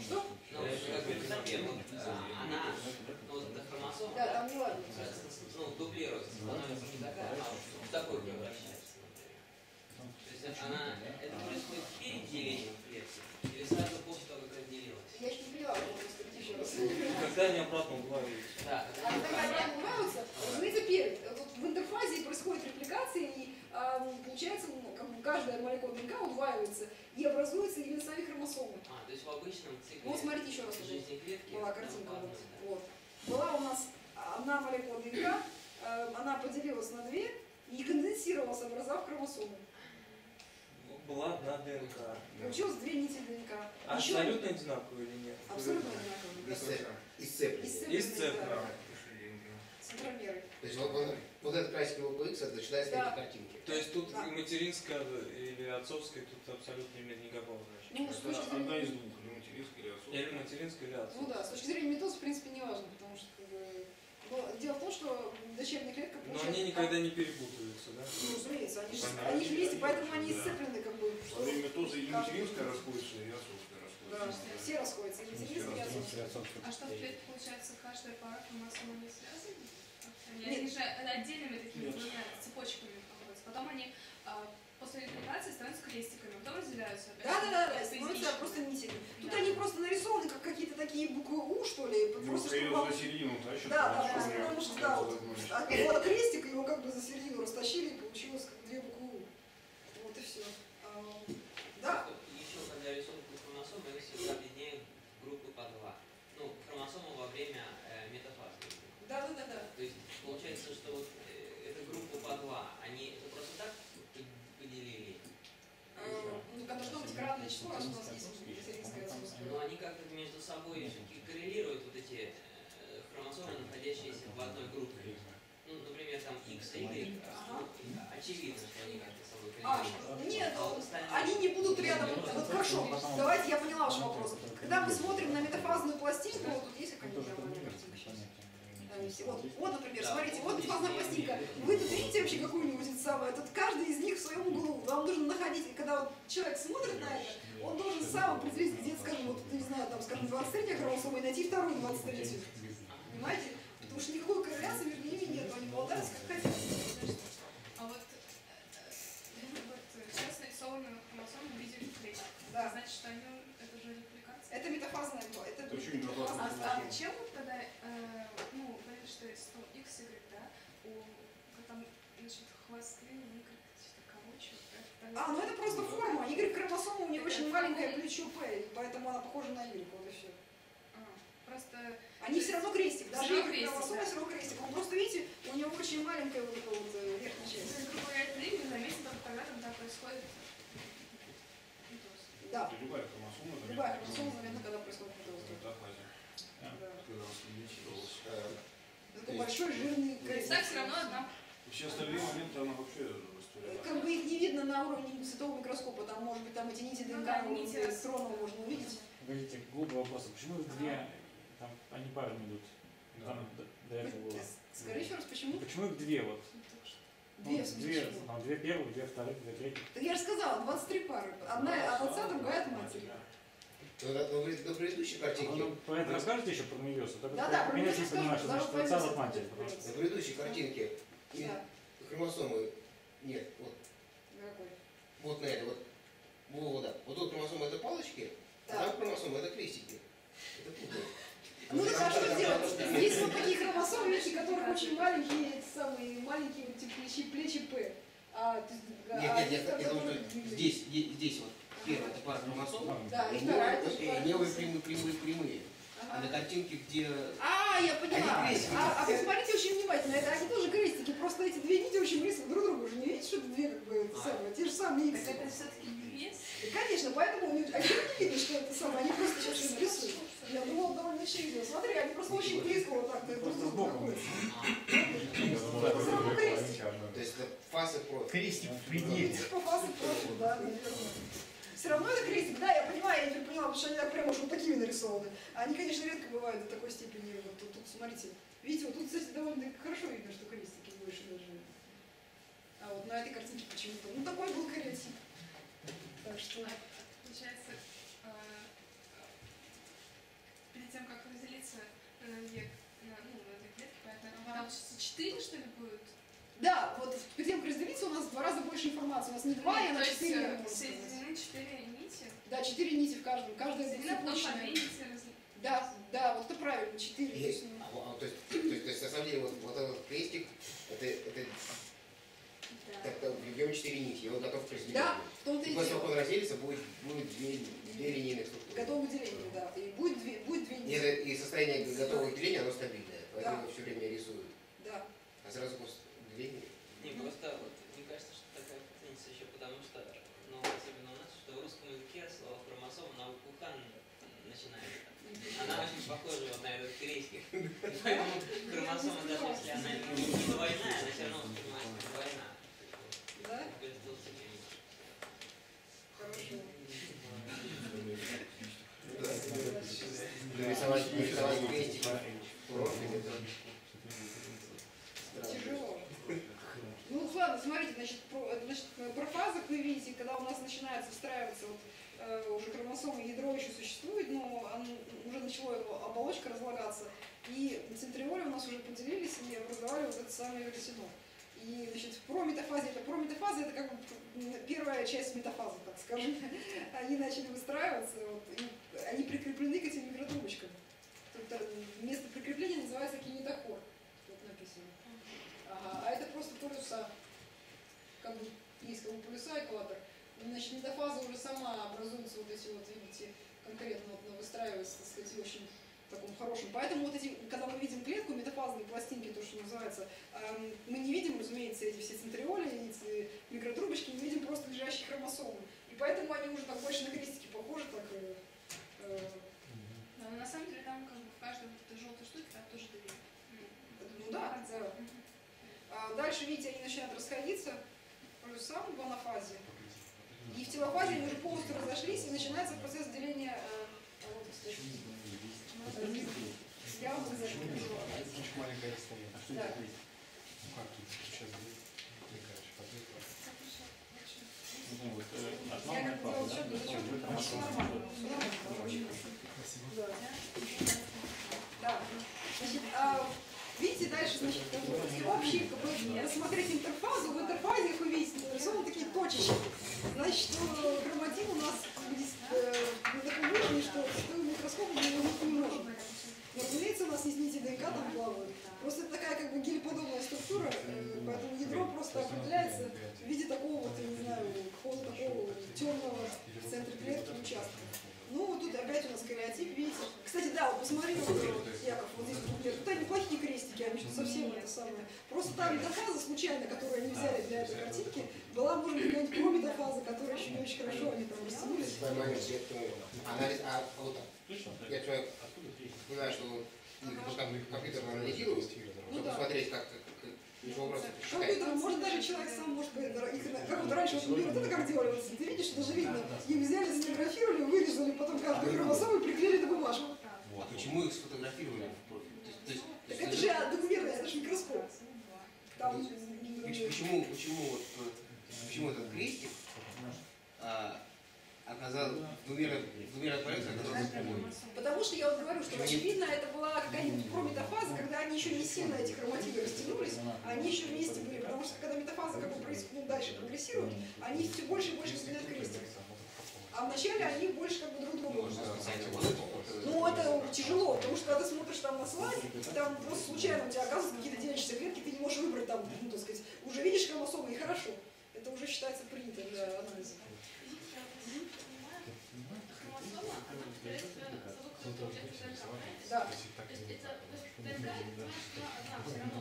Что? Она, ну э, ну, дублируется, становится не такой превращается, она, это происходит перед делением клетки или сразу Когда они обратно удваиваются? Да, А когда они обмываются, разумеется, перед. Вот в интерфазе происходит репликация, и а, получается, ну, как бы каждая молекула ДНК удваивается, и образуются именно сами хромосомы. А, то есть в обычном цикле Ну, вот смотрите еще раз. жизни клетки Была картинка. Вот, да. вот. Была у нас одна молекула ДНК, э, она поделилась на две и конденсировалась, образовав хромосомы. Была одна ДНК. Получилось две нити ДНК. А Еще Абсолютно одинаковые или нет? абсолютно одинаковые. Исцеп- Исцепленные. Да. Центромеры. То есть вот, вот, вот этот красик его X, это начинается Да. эти картинки. То есть тут Да. и материнская или отцовская тут абсолютно не имеет никакого значения. Ну, с точки Это одна из зрения... двух, или материнская, или отцовская. Или материнская, или Ну отцовская. да, с точки зрения метода, в принципе, не важно, потому что как бы, но дело в том, что дочерняя клетка Но получает- они никогда не перепутаются, да? Ну, разумеется, они же, они же вместе, поэтому они Да. исцеплены, как бы. Во время тоже и материнская расходится, и отцовская Да, расходится. все расходятся, и материнские, и отцовские. А что в клетке получается каждая пара хромосом они связаны? Они, же отдельными такими двумя цепочками находятся. Потом они а, после репликации становятся крестиками, потом разделяются опять. Да, да, да, да, Это становятся просто нитями. Тут Да. они просто нарисованы как какие-то такие буквы У, что ли, Ну, просто чтобы вам- за середину тащат. Да, да, что потому что, да, вот, от крестик, его как бы за середину растащили, и получилось как две буквы У. Вот и все. Да, Еще когда рисуют хромосомы, их всегда объединяют в группы по два. Ну, хромосомы во время э, метафазы. да, да, да, да. То есть получается, что вот э, эта группа по два, они это просто так по- поделили? Э, Ну, когда раз у нас есть. Но они как-то между собой коррелируют вот эти э, хромосомы, находящиеся в одной группе. Ну, например, там X и Y, Ага. очевидно, что они как-то с собой А, коррелируют. нет, А вот остальные- они не будут рядом. Вот хорошо, давайте я поняла ваш вопрос. Когда мы смотрим на метафазную пластинку, вот тут есть картинка Э, Вот, вот, например, смотрите, вот метафазная пластинка. Вы тут видите вообще какую-нибудь это самое? Тут каждый из них в своем углу. Вам нужно находить, когда вот человек смотрит на это, он должен сам определить, где, скажем, вот, не знаю, там, скажем, 23 хромосома и найти вторую 23 Понимаете? Потому что никакой корреляции между ними нет, они болтаются как хотят. А вот, э, э, вот сейчас нарисованную хромосому в виде крестика. Да. Значит, что они, это же репликация. Это метафазная, это Это очень метафазная А, а чем вот тогда, э, ну, есть ну, X, Y, да, у, там, значит, хвосты, как-то что-то короче. как там- А, ну это просто форма. Y-хромосома у нее очень маленькое плечо и поэтому она похожа на Y, вот и все. А, просто Они все равно крестик, даже Y-хромосома да. все равно крестик. Он просто, видите, у него очень маленькая вот эта вот э, верхняя часть. грубо говоря, длинный заметен только тогда, когда происходит. Да, Это любая хромосома. любая когда хромосома заметна, когда происходит митоз. метафазе, Да. когда она сгенетировалась. Такой большой жирный есть, так все равно одна Все остальные моменты она вообще растворяла. Как бы их не видно на уровне светового микроскопа, там может быть там эти нити Ну ДНК, да, ну, нити электронного можно увидеть. Погодите, глупый вопрос. А Почему их две, там, они парами идут? Там до, до этого было. Скажи еще раз, почему? Почему их две вот? Две, Ну, две, там, две первых, две вторых, две третьих. Так я же сказала, 23 пары. Одна от отца, другая от матери. Ну, на, на пред- на предыдущей А картинке, потом про это расскажете еще про? Только Да, да, про меня Мельосу не понимаю, что скажу, значит да, от отца про от матери. Мельосу потому что- на предыдущей картинке и Да, хромосомы нет. Вот, какой? вот на это вот. Вот, да. Вот тут хромосомы это палочки, а Да. там хромосомы это крестики. Это путает. Ну так а что делать? Здесь вот такие хромосомы, видите, которых очень маленькие, эти самые маленькие вот эти плечи, плечи П. А, есть, а Нет, нет, нет, я думаю, что здесь, здесь вот первая это пара хромосом, Да, и вторая пара они хромосом. прямые, прямые, прямые. А на картинке, где А, я поняла. А, а посмотрите очень внимательно, это они тоже крестики, просто эти две нити очень близко друг к другу же. Не видите, что это две как бы это самое, те же самые Так иксы. это все-таки вес. Конечно, поэтому они, они не видно, что это самое, они просто сейчас что рисуют. Я думала, довольно очевидно. Смотри, они просто очень близко вот так друг к Просто другу сбоку. находятся. Это то есть это фазы против. Крестик в пределе. Типа фазы против, да, наверное. Все равно это крестик, да, я понимаю, я теперь поняла, потому что они так прямо уж вот такими нарисованы. А Они, конечно, редко бывают до такой степени. Вот тут, тут, смотрите, видите, вот тут, кстати, довольно хорошо видно, что крестики больше даже. А вот на этой картинке почему-то, ну такой был кариотип. Так что, А, Получается, э, перед тем, как разделиться на две, на, ну, на две клетки, понятно, там получится четыре, что ли? Да, вот перед тем, разделиться, у нас в два раза больше информации. У нас не два, а на четыре. э, соединены четыре нити, Да, четыре нити в каждом. Каждая по нити разли- Да, да, вот это правильно, четыре. То есть, Есть. А, а, то, есть, то, есть, то есть на самом деле вот, вот этот крестик, это, это Да. так, нем четыре нити, и он готов к Да, разделению. в том-то И и после того, дело. как он разделится, будет, будет две, две линейных структуры. Готовы к делению, да. И будет две, будет две И, нити. это- и состояние готового к делению, оно стабильное, поэтому его все время рисуют. Да. А сразу после деления Не, просто вот, мне кажется, что такая путаница еще потому, что, ну, особенно у нас, что в русском языке слово хромосома на букву «х» начинается. Она очень похожа вот на этот. И Поэтому хромосома, даже если она не двойная, она все равно воспринимается как двойная. Да? Нарисовать, крестик. Тяжело. Ладно, смотрите, значит, про, это, значит, про фазах вы видите, когда у нас начинается встраиваться вот, э, уже хромосомы, ядро еще существует, но оно, уже начало его оболочка разлагаться, и центриоли у нас уже поделились и образовали вот это самое веретено. И, значит, про метафазе, это про метафаза, это как бы первая часть метафазы, так скажем. Они начали выстраиваться, вот, и они прикреплены к этим микротрубочкам. Тут э, место прикрепления называется кинетохор. Вот написано. Ага, а это просто полюса. Как бы есть как бы полюса экватор. Значит, метафаза уже сама образуется вот эти вот, видите, конкретно вот выстраивается, так сказать, очень таком хорошем. Поэтому вот эти, когда мы видим клетку, метафазные пластинки, то, что называется, эм, мы не видим, разумеется, эти все центриоли, эти микротрубочки, мы видим просто лежащие хромосомы. И поэтому они уже так больше на крестики похожи, так э, Да, но на самом деле там как бы в каждой вот этой желтой штуке там тоже две. ну да, да. А дальше, видите, они начинают расходиться, полюса в анафазе. И в телофазе они уже полностью разошлись, и начинается процесс деления э, я вам расскажу. Очень маленькое расстояние. А что Да. это? Ну как тут сейчас будет? Ну, вот, э, да? Все нормально, нормально, очень хорошо. Да. Да. Значит, а, видите, дальше, значит, как бы, рассмотреть интерфазу, в интерфазе их увидите, нарисованы такие точечки. Значит, что хроматин у нас здесь, э, на таком уровне, что стоит микроскоп мы не можем. Но, разумеется, у нас есть нити ДНК там плавают. Просто это такая как бы гелеподобная структура, э, поэтому ядро просто определяется в виде такого вот, я не знаю, такого темного в центре клетки участка. Ну, вот тут опять у нас кариотип, видите. Кстати, да, вот посмотри, вот, Яков, вот здесь вот, тут неплохие крестики, они что совсем это самое. Просто там метафаза случайно, которую они взяли для этой картинки, была, может быть, какая-нибудь прометафаза, которая еще не очень хорошо они там понимаю. Анализ, а вот так. Я человек, понимаю, что ну, компьютер анализирует, Ну чтобы посмотреть, как, как, как его просто считает. Компьютер, может даже человек сам может их, как вот раньше вот, например, вот это как делали, вот, ты видишь, даже видно, их взяли, сфотографировали, вырезали, потом каждую хромосому и приклеили на бумажку. А почему их сфотографировали? То есть- то есть- это же документы, это же микроскоп. Там, Поч- Почему, почему, вот, почему этот крестик а, оказалась? Потому что я вот говорю, что очевидно это была какая-нибудь прометафаза, когда они еще не сильно эти хроматиды растянулись, они еще вместе были, потому что когда метафаза как бы происходит, ну, дальше прогрессирует, они все больше и больше сменяют крестик. А вначале они больше как бы друг друга э, Ну, это тяжело, потому что когда ты смотришь там на слайд, там просто случайно у тебя оказываются какие-то делящиеся клетки, ты не можешь выбрать там, ну, так сказать, уже видишь хромосомы, и хорошо. Это уже считается принято для анализа. Извините, я просто не понимаю. Хромосома, она повторяется за выходом это ДНК, правильно? Да. То есть это то есть ДНК, я понимаю, что она одна все равно.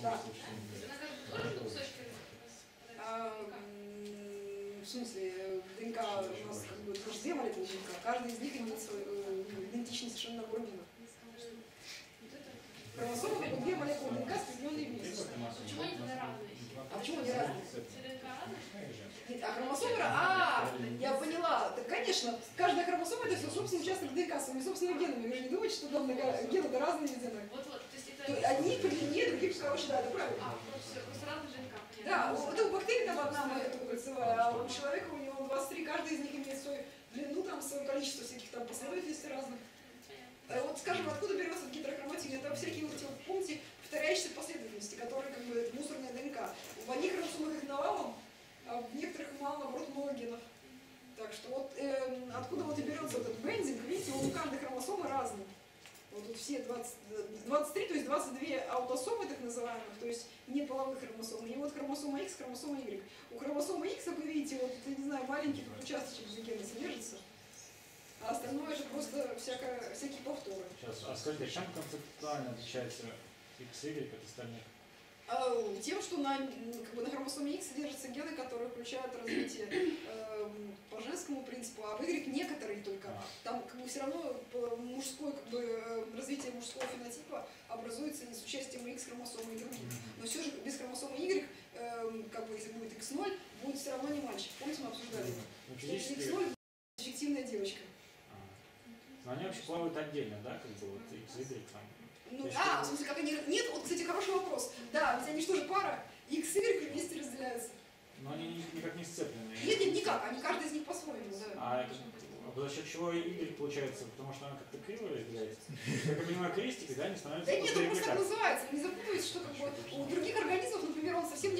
Да. Она как бы тоже кусочки распадается. А, м, в смысле, э, ДНК у нас как бы это ДНК, каждый из них имеет свой, э, идентичный совершенно генов. Хромосомы бы две молекулы ДНК, соединенные вместе. Почему они тогда разные? А почему они разные? Нет, А хромосомы, а, я поняла. Так, конечно, каждая хромосома это все собственный участок ДНК своими собственными генами. Вы же не думаете, что там гены разные везде. Вот-вот, то есть То это... есть Одни по длине, другие, короче, да, это правильно. А, просто, просто разные ДНК, понятно. Да, у- это у бактерий там одна молекула кольцевая, а у человека у него 23, каждый из них имеет свою длину, там свое количество всяких там последовательностей разных. А вот скажем, откуда берется гидрохроматин? Это всякие вот эти вот, помните, повторяющиеся последовательности, которые как бы мусорная ДНК. В одних хромосомах их навалом, а в некоторых мало, наоборот, много генов. Так что вот эм, откуда вот и берется этот бендинг, видите, он у каждой хромосомы разный. Вот тут все 20, э, 23, то есть 22 аутосомы так называемых, то есть не половых хромосом. И вот хромосома X, хромосома Y. У хромосомы X, как вы видите, вот, я не знаю, маленький тут участочек гена содержится. А остальное же просто всякое, всякие повторы. Сейчас, а скажите, чем концептуально отличается XY от остальных? А, Тем, что на, как бы на хромосоме X содержатся гены, которые включают развитие эм, по женскому принципу, а в Y некоторые только. А, Там как бы все равно мужской, как бы, э, развитие мужского фенотипа образуется не с участием X хромосомы и других. Но все же без хромосомы Y, эм, как бы если будет X0, будет все равно не мальчик. Помните, мы обсуждали? ну, Что если физически... X0 будет эффективная девочка. А. Но они вообще плавают отдельно, да, как бы вот XY там. Ну, есть а, в смысле, как они... Нет, вот, кстати, хороший вопрос. Да, ведь они что же пара? X, Y вместе разделяются. Но они ни- никак не сцеплены. Нет, нет, никак. Они каждый из них по-своему, да. А это, а за счет чего Y получается? Потому что она как-то криво разделяется? Как я понимаю, крестики, да, они становятся Да нет, он просто так называется. Не запутывайтесь, что как бы у других организмов, например, он совсем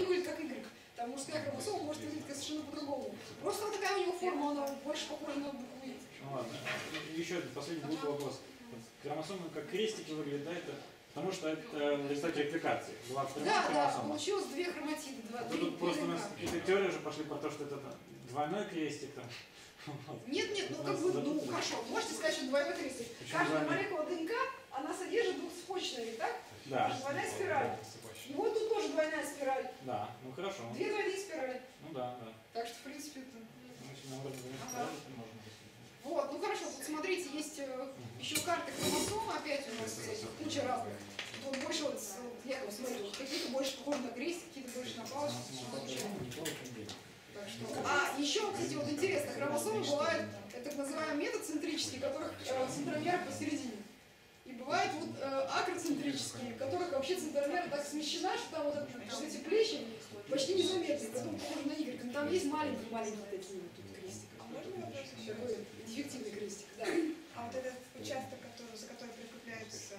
мужская хромосома может выглядеть совершенно по-другому. Просто вот такая у него форма, она больше похожа на букву «И». Ну ладно. Еще один последний глупый вопрос. Хромосомы как крестики выглядят, да, это потому что это в результате репликации. Была Да, да, получилось две хроматиды, два, Ну, три, Тут просто у нас какие-то теории уже пошли про то, что это там, двойной крестик там. Нет, нет, ну как бы, ну хорошо, можете сказать, что двойной крестик. Почему Каждая двойной? молекула ДНК, она содержит двухцепочные, так? Да. Двойная спираль. И вот тут тоже двойная спираль. Да, ну хорошо. Две двойные спирали. Ну да, да. Так что, в принципе, это... Ну, Если на уровне двойных Ага. можно. Вот, ну хорошо, вот смотрите, есть э, еще карты хромосом, опять у нас куча разных. Тут больше вот, с- вот Яков, смотри, вот какие-то больше похожи на крестик, какие-то больше на палочку. Так что... А, еще, кстати, вот интересно, хромосомы бывают, э, так называемые метацентрические, которых э, центромер посередине. И бывают вот э, акроцентрические, в которых вообще центромера так смещена, что там вот, это- вот эти плечи почти незаметны, поэтому похожи на Y. Но там есть маленькие-маленькие такие вот тут крестики. А можно вопрос еще? Такой дефективный крестик, да. А вот этот участок, который, за который прикрепляются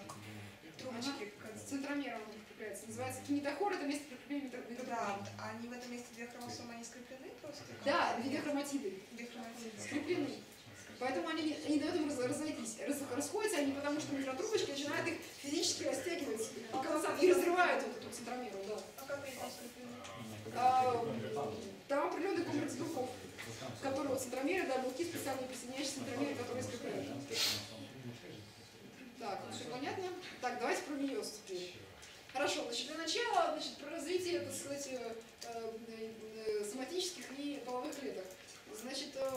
трубочки, как- С центромером он прикрепляется. Называется кинетохор, это место прикрепления метро- да, они в этом месте две хромосомы, они скреплены просто? Да, виде хроматиды. Две хроматиды. Скреплены. Поэтому они не, дают им раз- разойтись. Раз- расходятся они потому, что микротрубочки начинают их физически растягивать по концам и разрывают вот эту центромеру, да. А как они там скреплены? А, там определенный комплекс белков, которые вот центромеры, да, белки специально присоединяющиеся к центромере, которые скрепляют. Так, вот все понятно? Так, давайте про мейоз теперь. Хорошо, значит, для начала, значит, про развитие, так сказать, э, э, соматических и половых клеток. Значит, э,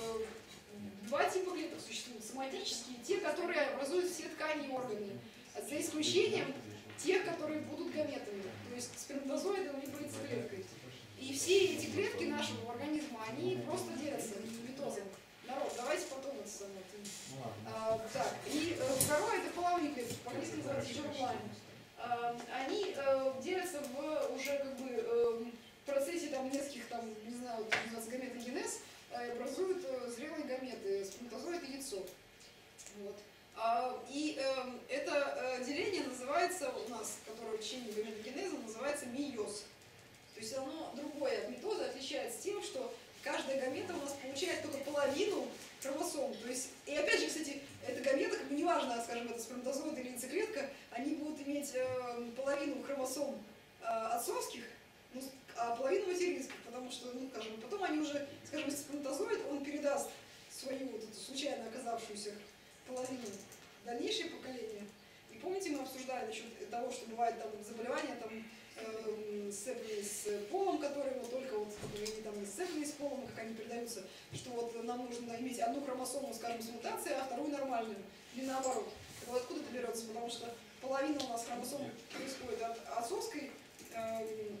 э, два типа клеток существуют. Соматические, те, которые образуют все ткани и органы, за исключением тех, которые будут гаметами, то есть сперматозоидом либо яйцеклеткой. И все эти клетки нашего организма, они просто делятся митозом. Народ, давайте это самое. это Ну а, так, и э, второе это половые клетки, по-английски называется germline. А, они э, делятся в уже как бы э, процессе там нескольких там, не знаю, вот, называется гаметогенез, э, образуют зрелые гаметы, сперматозоид и яйцо. Вот. А, и э, это деление называется у нас, которое в течение гаметогенеза называется мейоз. То есть оно другое от митоза отличается тем, что каждая гамета у нас получает только половину хромосом. То есть, и опять же, кстати, эта гамета, как бы неважно, скажем, это сперматозоид или яйцеклетка, они будут иметь э, половину хромосом э, отцовских, ну, а половину материнских, потому что, ну, скажем, потом они уже, скажем, если сперматозоид, он передаст свою вот эту случайно оказавшуюся половину дальнейшее поколение. И помните, мы обсуждали насчет того, что бывает там заболевания там, эм, сцепленные с полом, которые вот только вот они там не с полом, как они передаются, что вот нам нужно иметь одну хромосому, скажем, с мутацией, а вторую нормальную, или наоборот. Так вот откуда это берется? Потому что половина у нас хромосом происходит от отцовской эм,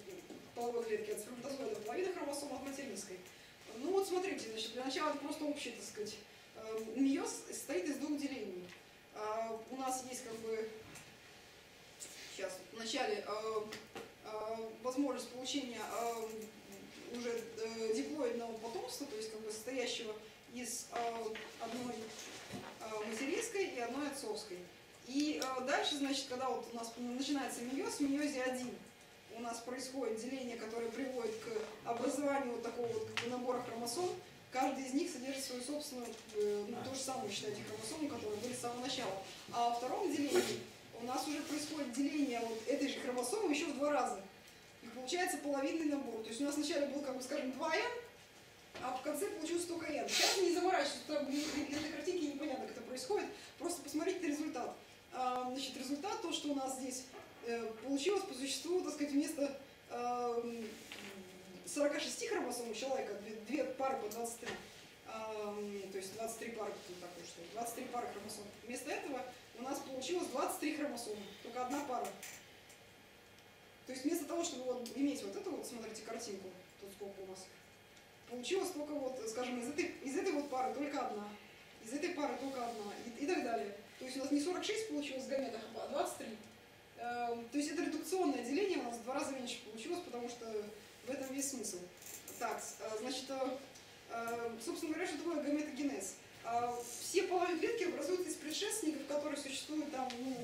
половой клетки, от сперматозоида, половина хромосом от материнской. Ну вот смотрите, значит, для начала это просто общее, так сказать, эм, мейоз состоит из двух делений. А, у нас есть как бы сейчас вначале э, э, возможность получения э, уже э, диплоидного потомства, то есть как бы состоящего из э, одной э, материнской и одной отцовской. И э, дальше, значит, когда вот у нас начинается мейоз, в мейозе один у нас происходит деление, которое приводит к образованию вот такого вот как бы набора хромосом. Каждый из них содержит свою собственную, э, ну, то же самое, считайте, хромосомы, которые были с самого начала. А во втором делении у нас уже происходит деление вот этой же хромосомы еще в два раза. И получается половинный набор. То есть у нас вначале был, как бы, скажем, 2N, а в конце получилось только N. Сейчас не заморачивайтесь, там для этой картинки непонятно, как это происходит. Просто посмотрите на результат. А, Значит, результат, то, что у нас здесь э, получилось по существу, так сказать, вместо эм, 46 хромосом у человека, две, пары по 23, эм, то есть 23 пары, так что, 23 пары хромосом. Вместо этого у нас получилось 23 хромосомы, только одна пара. То есть вместо того, чтобы вот иметь вот эту вот, смотрите, картинку, тут сколько у нас, получилось только вот, скажем, из этой, из этой вот пары только одна, из этой пары только одна и, и так далее. То есть у нас не 46 получилось в гаметах, а 23. Эм, То есть это редукционное деление у нас в два раза меньше получилось, потому что в этом весь смысл. Так, э, значит, э, э, собственно говоря, что такое гаметогенез? А, Все половые клетки образуются из предшественников, которые существуют там ну,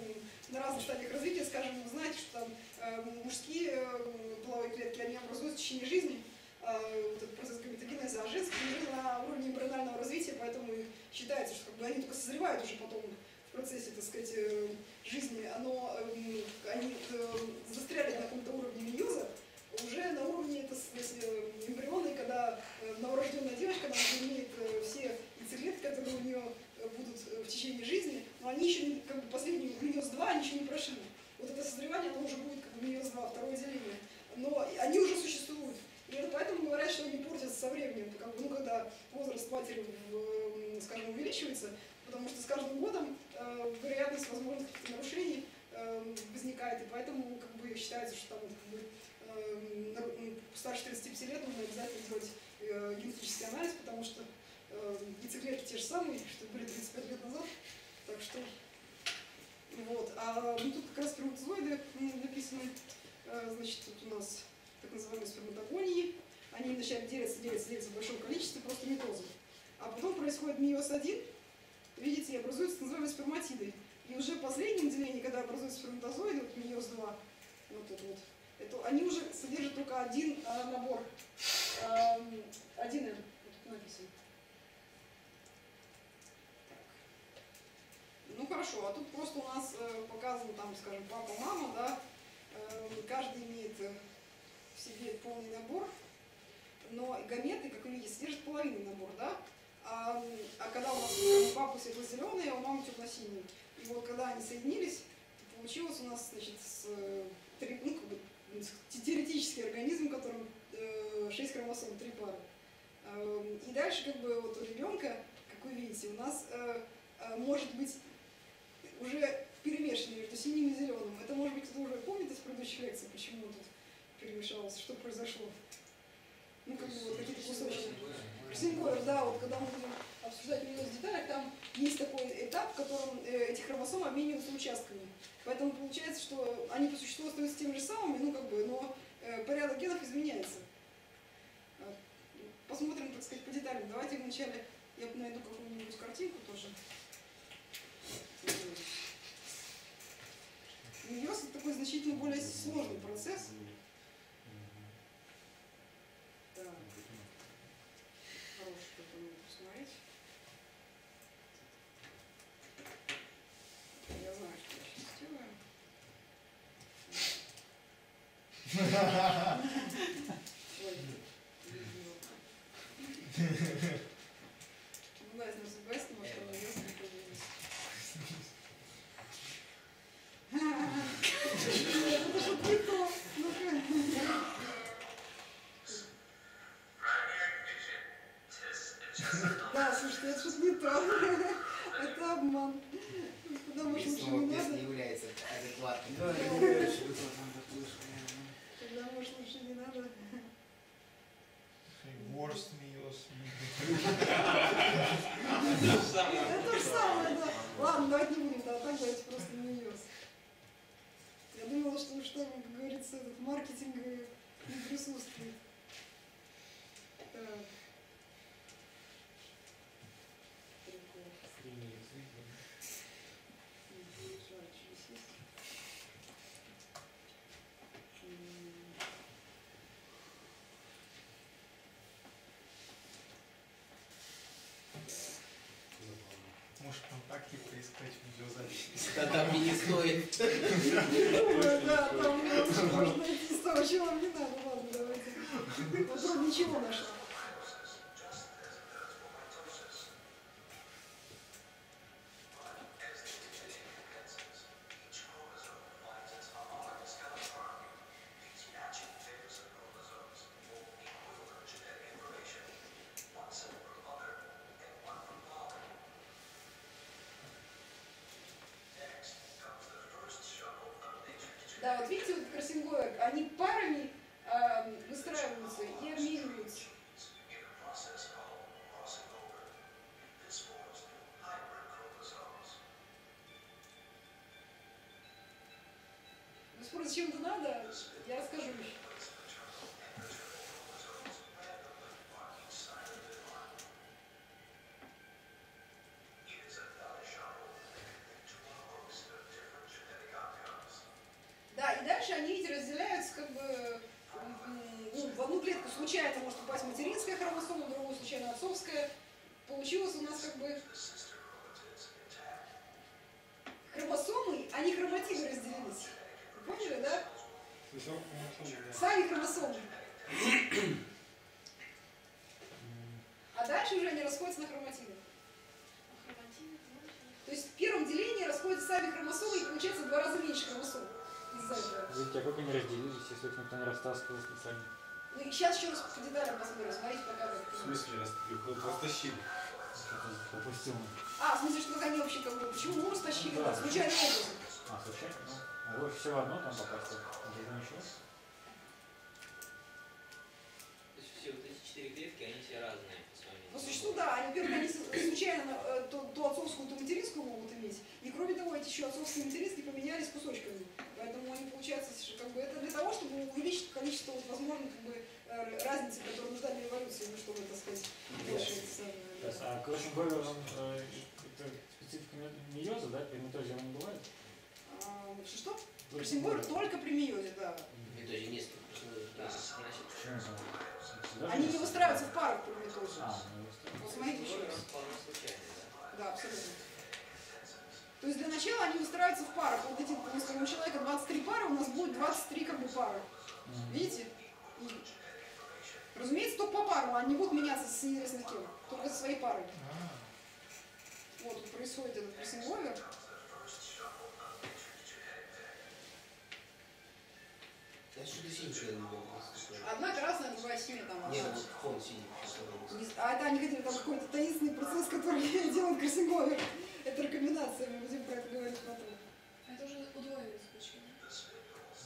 на разных стадиях развития. Скажем, вы знаете, что там э, мужские э, половые клетки, они образуются течение жизни, э, вот этот процесс гаметогенеза, а женские на уровне эмбрионального развития, поэтому и считается, что как бы они только созревают уже потом в процессе, так сказать, э, жизни, оно, они застряли на каком-то уровне миоза, уже на уровне это, сказать, э, эмбриона, и когда э, новорожденная девочка, она уже имеет э, все яйцеклетки, которые у нее э, будут э, в течение жизни, но они еще как бы последний миоз 2, они еще не прошли. Вот это созревание, оно уже будет как бы миоз 2, второе деление. Но они уже существуют. И это поэтому говорят, что они портятся со временем, как бы, ну, когда возраст матери, скажем, увеличивается, потому что с каждым годом э, вероятность возможных нарушений э, возникает, и поэтому как бы считается, что там как бы, э, старше 35 лет нужно обязательно делать э, генетический анализ, потому что э, яйцеклетки те же самые, что были 35 лет назад. Так что вот. А ну, тут как раз сперматозоиды написаны. Э, Значит, тут у нас так называемые сперматогонии. Они вначале делятся, делятся, делятся в большом количестве, просто митозом. А потом происходит миоз 1, видите, и образуются так называемые сперматиды. И уже в последнем делении, когда образуются сперматозоиды, вот миоз 2, вот это вот, это, они уже содержат только один а, набор, ам, один М, вот тут написано. Ну хорошо, а тут просто у нас э, показан там, скажем, папа, мама, да, э, каждый имеет э, в себе полный набор, но гаметы, как вы видите, содержат половинный набор, да, а, а когда у нас у папы светло-зеленый, а у мамы темно-синий, и вот когда они соединились, получилось у нас, значит, с, э, ну, как бы, теоретический организм, в котором 6 хромосом, 3 пары. Эм, И дальше, как бы, вот у ребенка, как вы видите, у нас э, э, может быть уже перемешано между синим и зеленым. Это, может быть, кто-то уже помнит из предыдущих лекций, почему тут перемешалось, что произошло. Ну, как бы вот какие-то кусочки. Синкоер, да, вот когда мы будем обсуждать в деталях, там есть такой этап, в котором э, эти хромосомы обмениваются участками. Поэтому получается, что они по существу остаются теми же самыми, ну как бы, но э, порядок генов изменяется. Посмотрим, так сказать, по деталям. Давайте вначале я найду какую-нибудь картинку тоже. Миоз это такой значительно более сложный процесс. Так, хороший что-то надо посмотреть. Я знаю, что я сейчас. Ой, видео. Ну, да, из Best, может, оно ясно появилось. Это что-то не то. Ну-ка. Да, слушайте, это что-то не то. Это обман. Потому что лучше Снова не тест не надо. является адекватным. Да, я не знаю, что это там такое, что я- Тогда, может, лучше не надо. Worst meals. То же самое. Это то же самое, да. Ладно, давайте не будем, да, так давайте просто не нес. Я думала, что, что как говорится, этот маркетинг э, не присутствует. Так. Прикол. Мгм, жаль, что здесь есть. М. Может, ВКонтакте поискать видеозапись. Да там не стоит. Да, там лучше можно найти с того, чего вам не надо. Ладно, давайте. Вот вроде ничего нашла. Спор, зачем это надо, я расскажу еще. Да, и дальше они, видите, разделяются как бы ну, в одну случайно может попасть материнская хромосома, в другую случайно отцовская. Получилось у нас как бы хромосомы, а не хроматиды разделились. Вы поняли, да? Сами хромосомы. А дальше уже они расходятся на хроматиды. То есть в первом делении расходятся сами хромосомы и получается в два раза меньше хромосом из-за этого. А как они разделились, если их никто не растаскивал специально? Ну и сейчас еще раз по деталям посмотрим. Смотрите, пока В смысле, их растащили? Допустим. А, в смысле, что они вообще как бы... Почему мы растащили? Да. Случайным образом. А, случайно? Ну, а вы все одно там попасть, это ничего? То есть все вот эти четыре клетки, они все разные по своему. По существу, да, они, во-первых, они случайно э, то, то отцовскую, то материнскую могут иметь. И кроме того, эти еще отцовские и материнские поменялись кусочками. Поэтому они, получается, что как бы это для того, чтобы увеличить количество вот, возможных как бы, э, разницы, которые нужна для эволюции, ну, чтобы, так сказать, больше это самое, То есть, да. а Крушенбовер, он, э, это специфика мейоза, да, пермитозия не бывает? А, что, что? Красимбор только при миозе, да. Почему это? Даже Они не выстраиваются в парах при. А, ну, выстраиваются. Вот смотрите еще раз. да. Абсолютно. То есть для начала они выстраиваются в парах. Вот эти, если у человека 23 пары, у нас будет 23 как бы пары. Видите? И, разумеется, только по парам, они не будут меняться с неизвестно кем. Только со своей парой. А, Вот происходит этот кроссинговер. Я что-то синенькое не было. Одна красная, другая синяя там. Нет, вот фон синий. Не А это они хотели там какой-то таинственный процесс, который делает кроссинговер. Это рекомендация, мы будем про это говорить потом. Это уже удвоилось почему.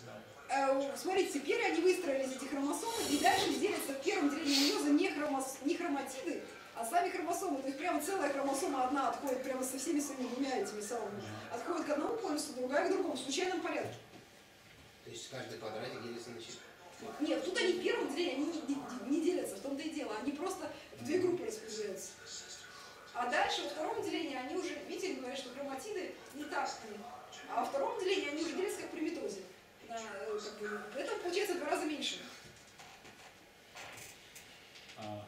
да. Э, Смотрите, теперь они выстроились, эти хромосомы, и дальше делятся в первом делении мейоза не, хромос, не хроматиды, а сами хромосомы. То есть прямо целая хромосома одна отходит прямо со всеми своими двумя этими самыми. Отходит к одному полюсу, другая к другому, в случайном порядке. То есть каждый квадратик делится на четыре. Нет, тут они в первом делении, они не, не- не делятся, в том-то и дело. Они просто в две группы распределяются. А дальше, во втором делении, они уже, видите, они говорят, что хроматиды не так. они. А во втором делении они уже делятся как при митозе. На, э, как бы, это получается в два раза меньше. А,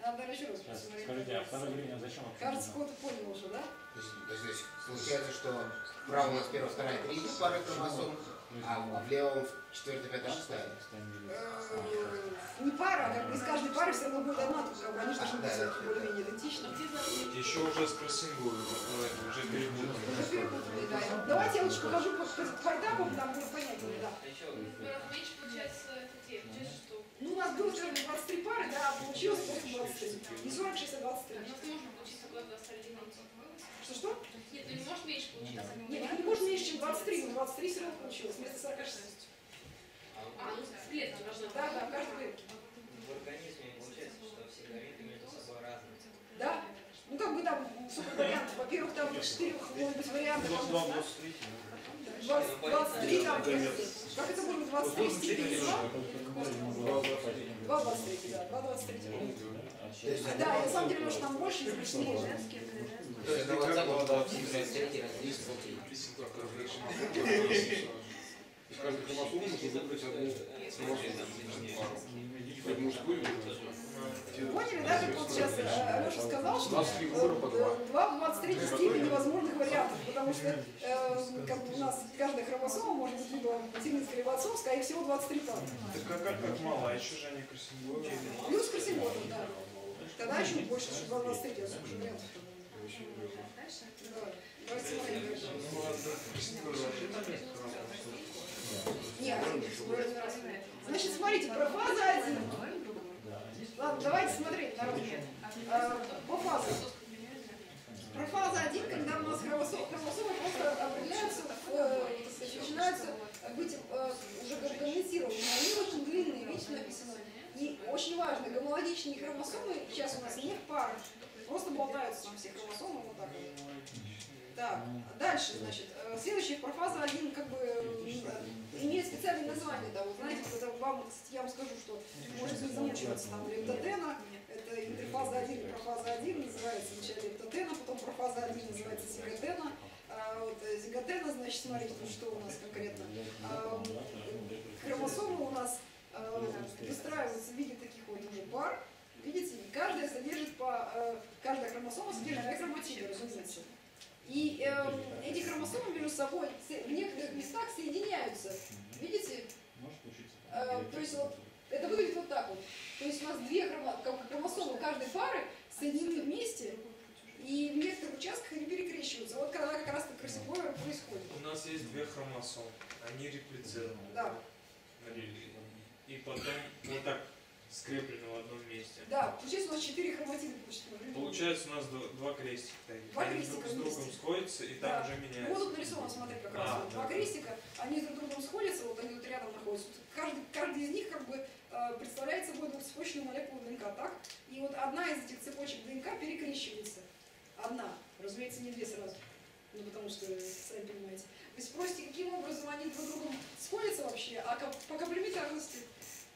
Надо, еще раз сейчас, посмотреть. скажите, а второе деление зачем? Кажется, кто-то понял уже, да? То есть, то есть, получается, что вправо у нас первая, вторая, третья пара хромосом, а в левом четвертая, пятая, шестая. Э, Не пара, а как бы из каждой пары все равно будет одна, как бы они же должны быть всё-таки более-менее идентичны. Еще уже с уже перепутали. Уже перепутали, да. Давайте я лучше покажу по, по, по этапам, там будет понятнее, да. А еще Меньше получается это где? Получается, что Ну, у нас было скажем, 23 пары, да, а получилось просто 23. Не 46, а 23. у нас не может получиться такое 21 Что-что? Нет, ну не может меньше получиться. Нет, не может меньше, чем 23, но 23 все равно получилось, вместо 46. А, ну в клетке должно быть. Да, да, в каждой клетке. в организме получается, что все gameты между собой разные. Да? Ну, как бы там сколько вариантов. Во-первых, там 4 может быть вариантов. там, да? 20 23 там. Как это быть 23 в степени 2? 2 23, да, 2 23. То есть, Да, и на самом деле, может, там больше или быстрее. То есть на WhatsApp вот все третий разделить на три. Из каждой хромосомы нужно выбрать одну хромосому. Хоть мужскую или женскую. Поняли, да, как вот сейчас Леша сказал, что 23 фигуры по два. э, два в 23 степени возможных вариантов, потому что э, как у нас каждая хромосома может быть либо материнская, либо отцовская, а их всего 23 пары. Так как, как, как мало, а еще же они кроссинговые. Плюс красивотом, да. Тогда еще больше, что 23, а сколько вариантов. Нет. Значит, смотрите, про фазу 1. Ладно, давайте смотреть народ. Э, По фазам. Про фазу 1, когда у нас хромосомы, просто определяются, э, начинаются быть э, уже как конденсированы. Они очень длинные, видите, написано. И очень важно, гомологичные хромосомы сейчас у нас не в парах, просто болтаются там все хромосомы вот так вот. Так, дальше, значит, э, следующая профаза 1 как бы имеет специальное название, да, вот знаете, когда вам, кстати, я вам скажу, что можете замучиваться там лептотена, это интерфаза 1 и профаза 1 называется сначала лептотена, потом профаза 1 называется зиготена, А вот э, зиготена, значит, смотрите, тут что у нас конкретно. А, хромосомы у нас э, выстраиваются в виде таких вот Видите, каждая содержит по, э, каждая хромосома содержит две хроматиды, разумеется. И э, эти хромосомы между собой в некоторых местах соединяются. Видите? Э, то есть вот, это выглядит вот так вот. То есть у нас две хромо хромосомы каждой пары соединены вместе, и в некоторых участках они перекрещиваются. Вот когда как раз-таки красивое происходит. У нас есть две хромосомы, они реплицированы. Да. И потом вот так скреплены в одном месте. Да, получается у нас четыре хроматида. получится. Получается у нас два, два крестика. Два Они крестика друг с другом вместе. сходятся, и там Да. уже Ну, меняется. вот тут нарисовано, смотри, как раз. А, вот да. Два крестика, они друг с другом сходятся, вот они вот рядом находятся. Каждый, каждый из них как бы э, представляет собой двухцепочную молекулу ДНК, так? И вот одна из этих цепочек ДНК перекрещивается. Одна, разумеется, не две сразу. Ну, потому что, сами понимаете. Вы спросите, каким образом они друг с другом сходятся вообще, а по комплементарности.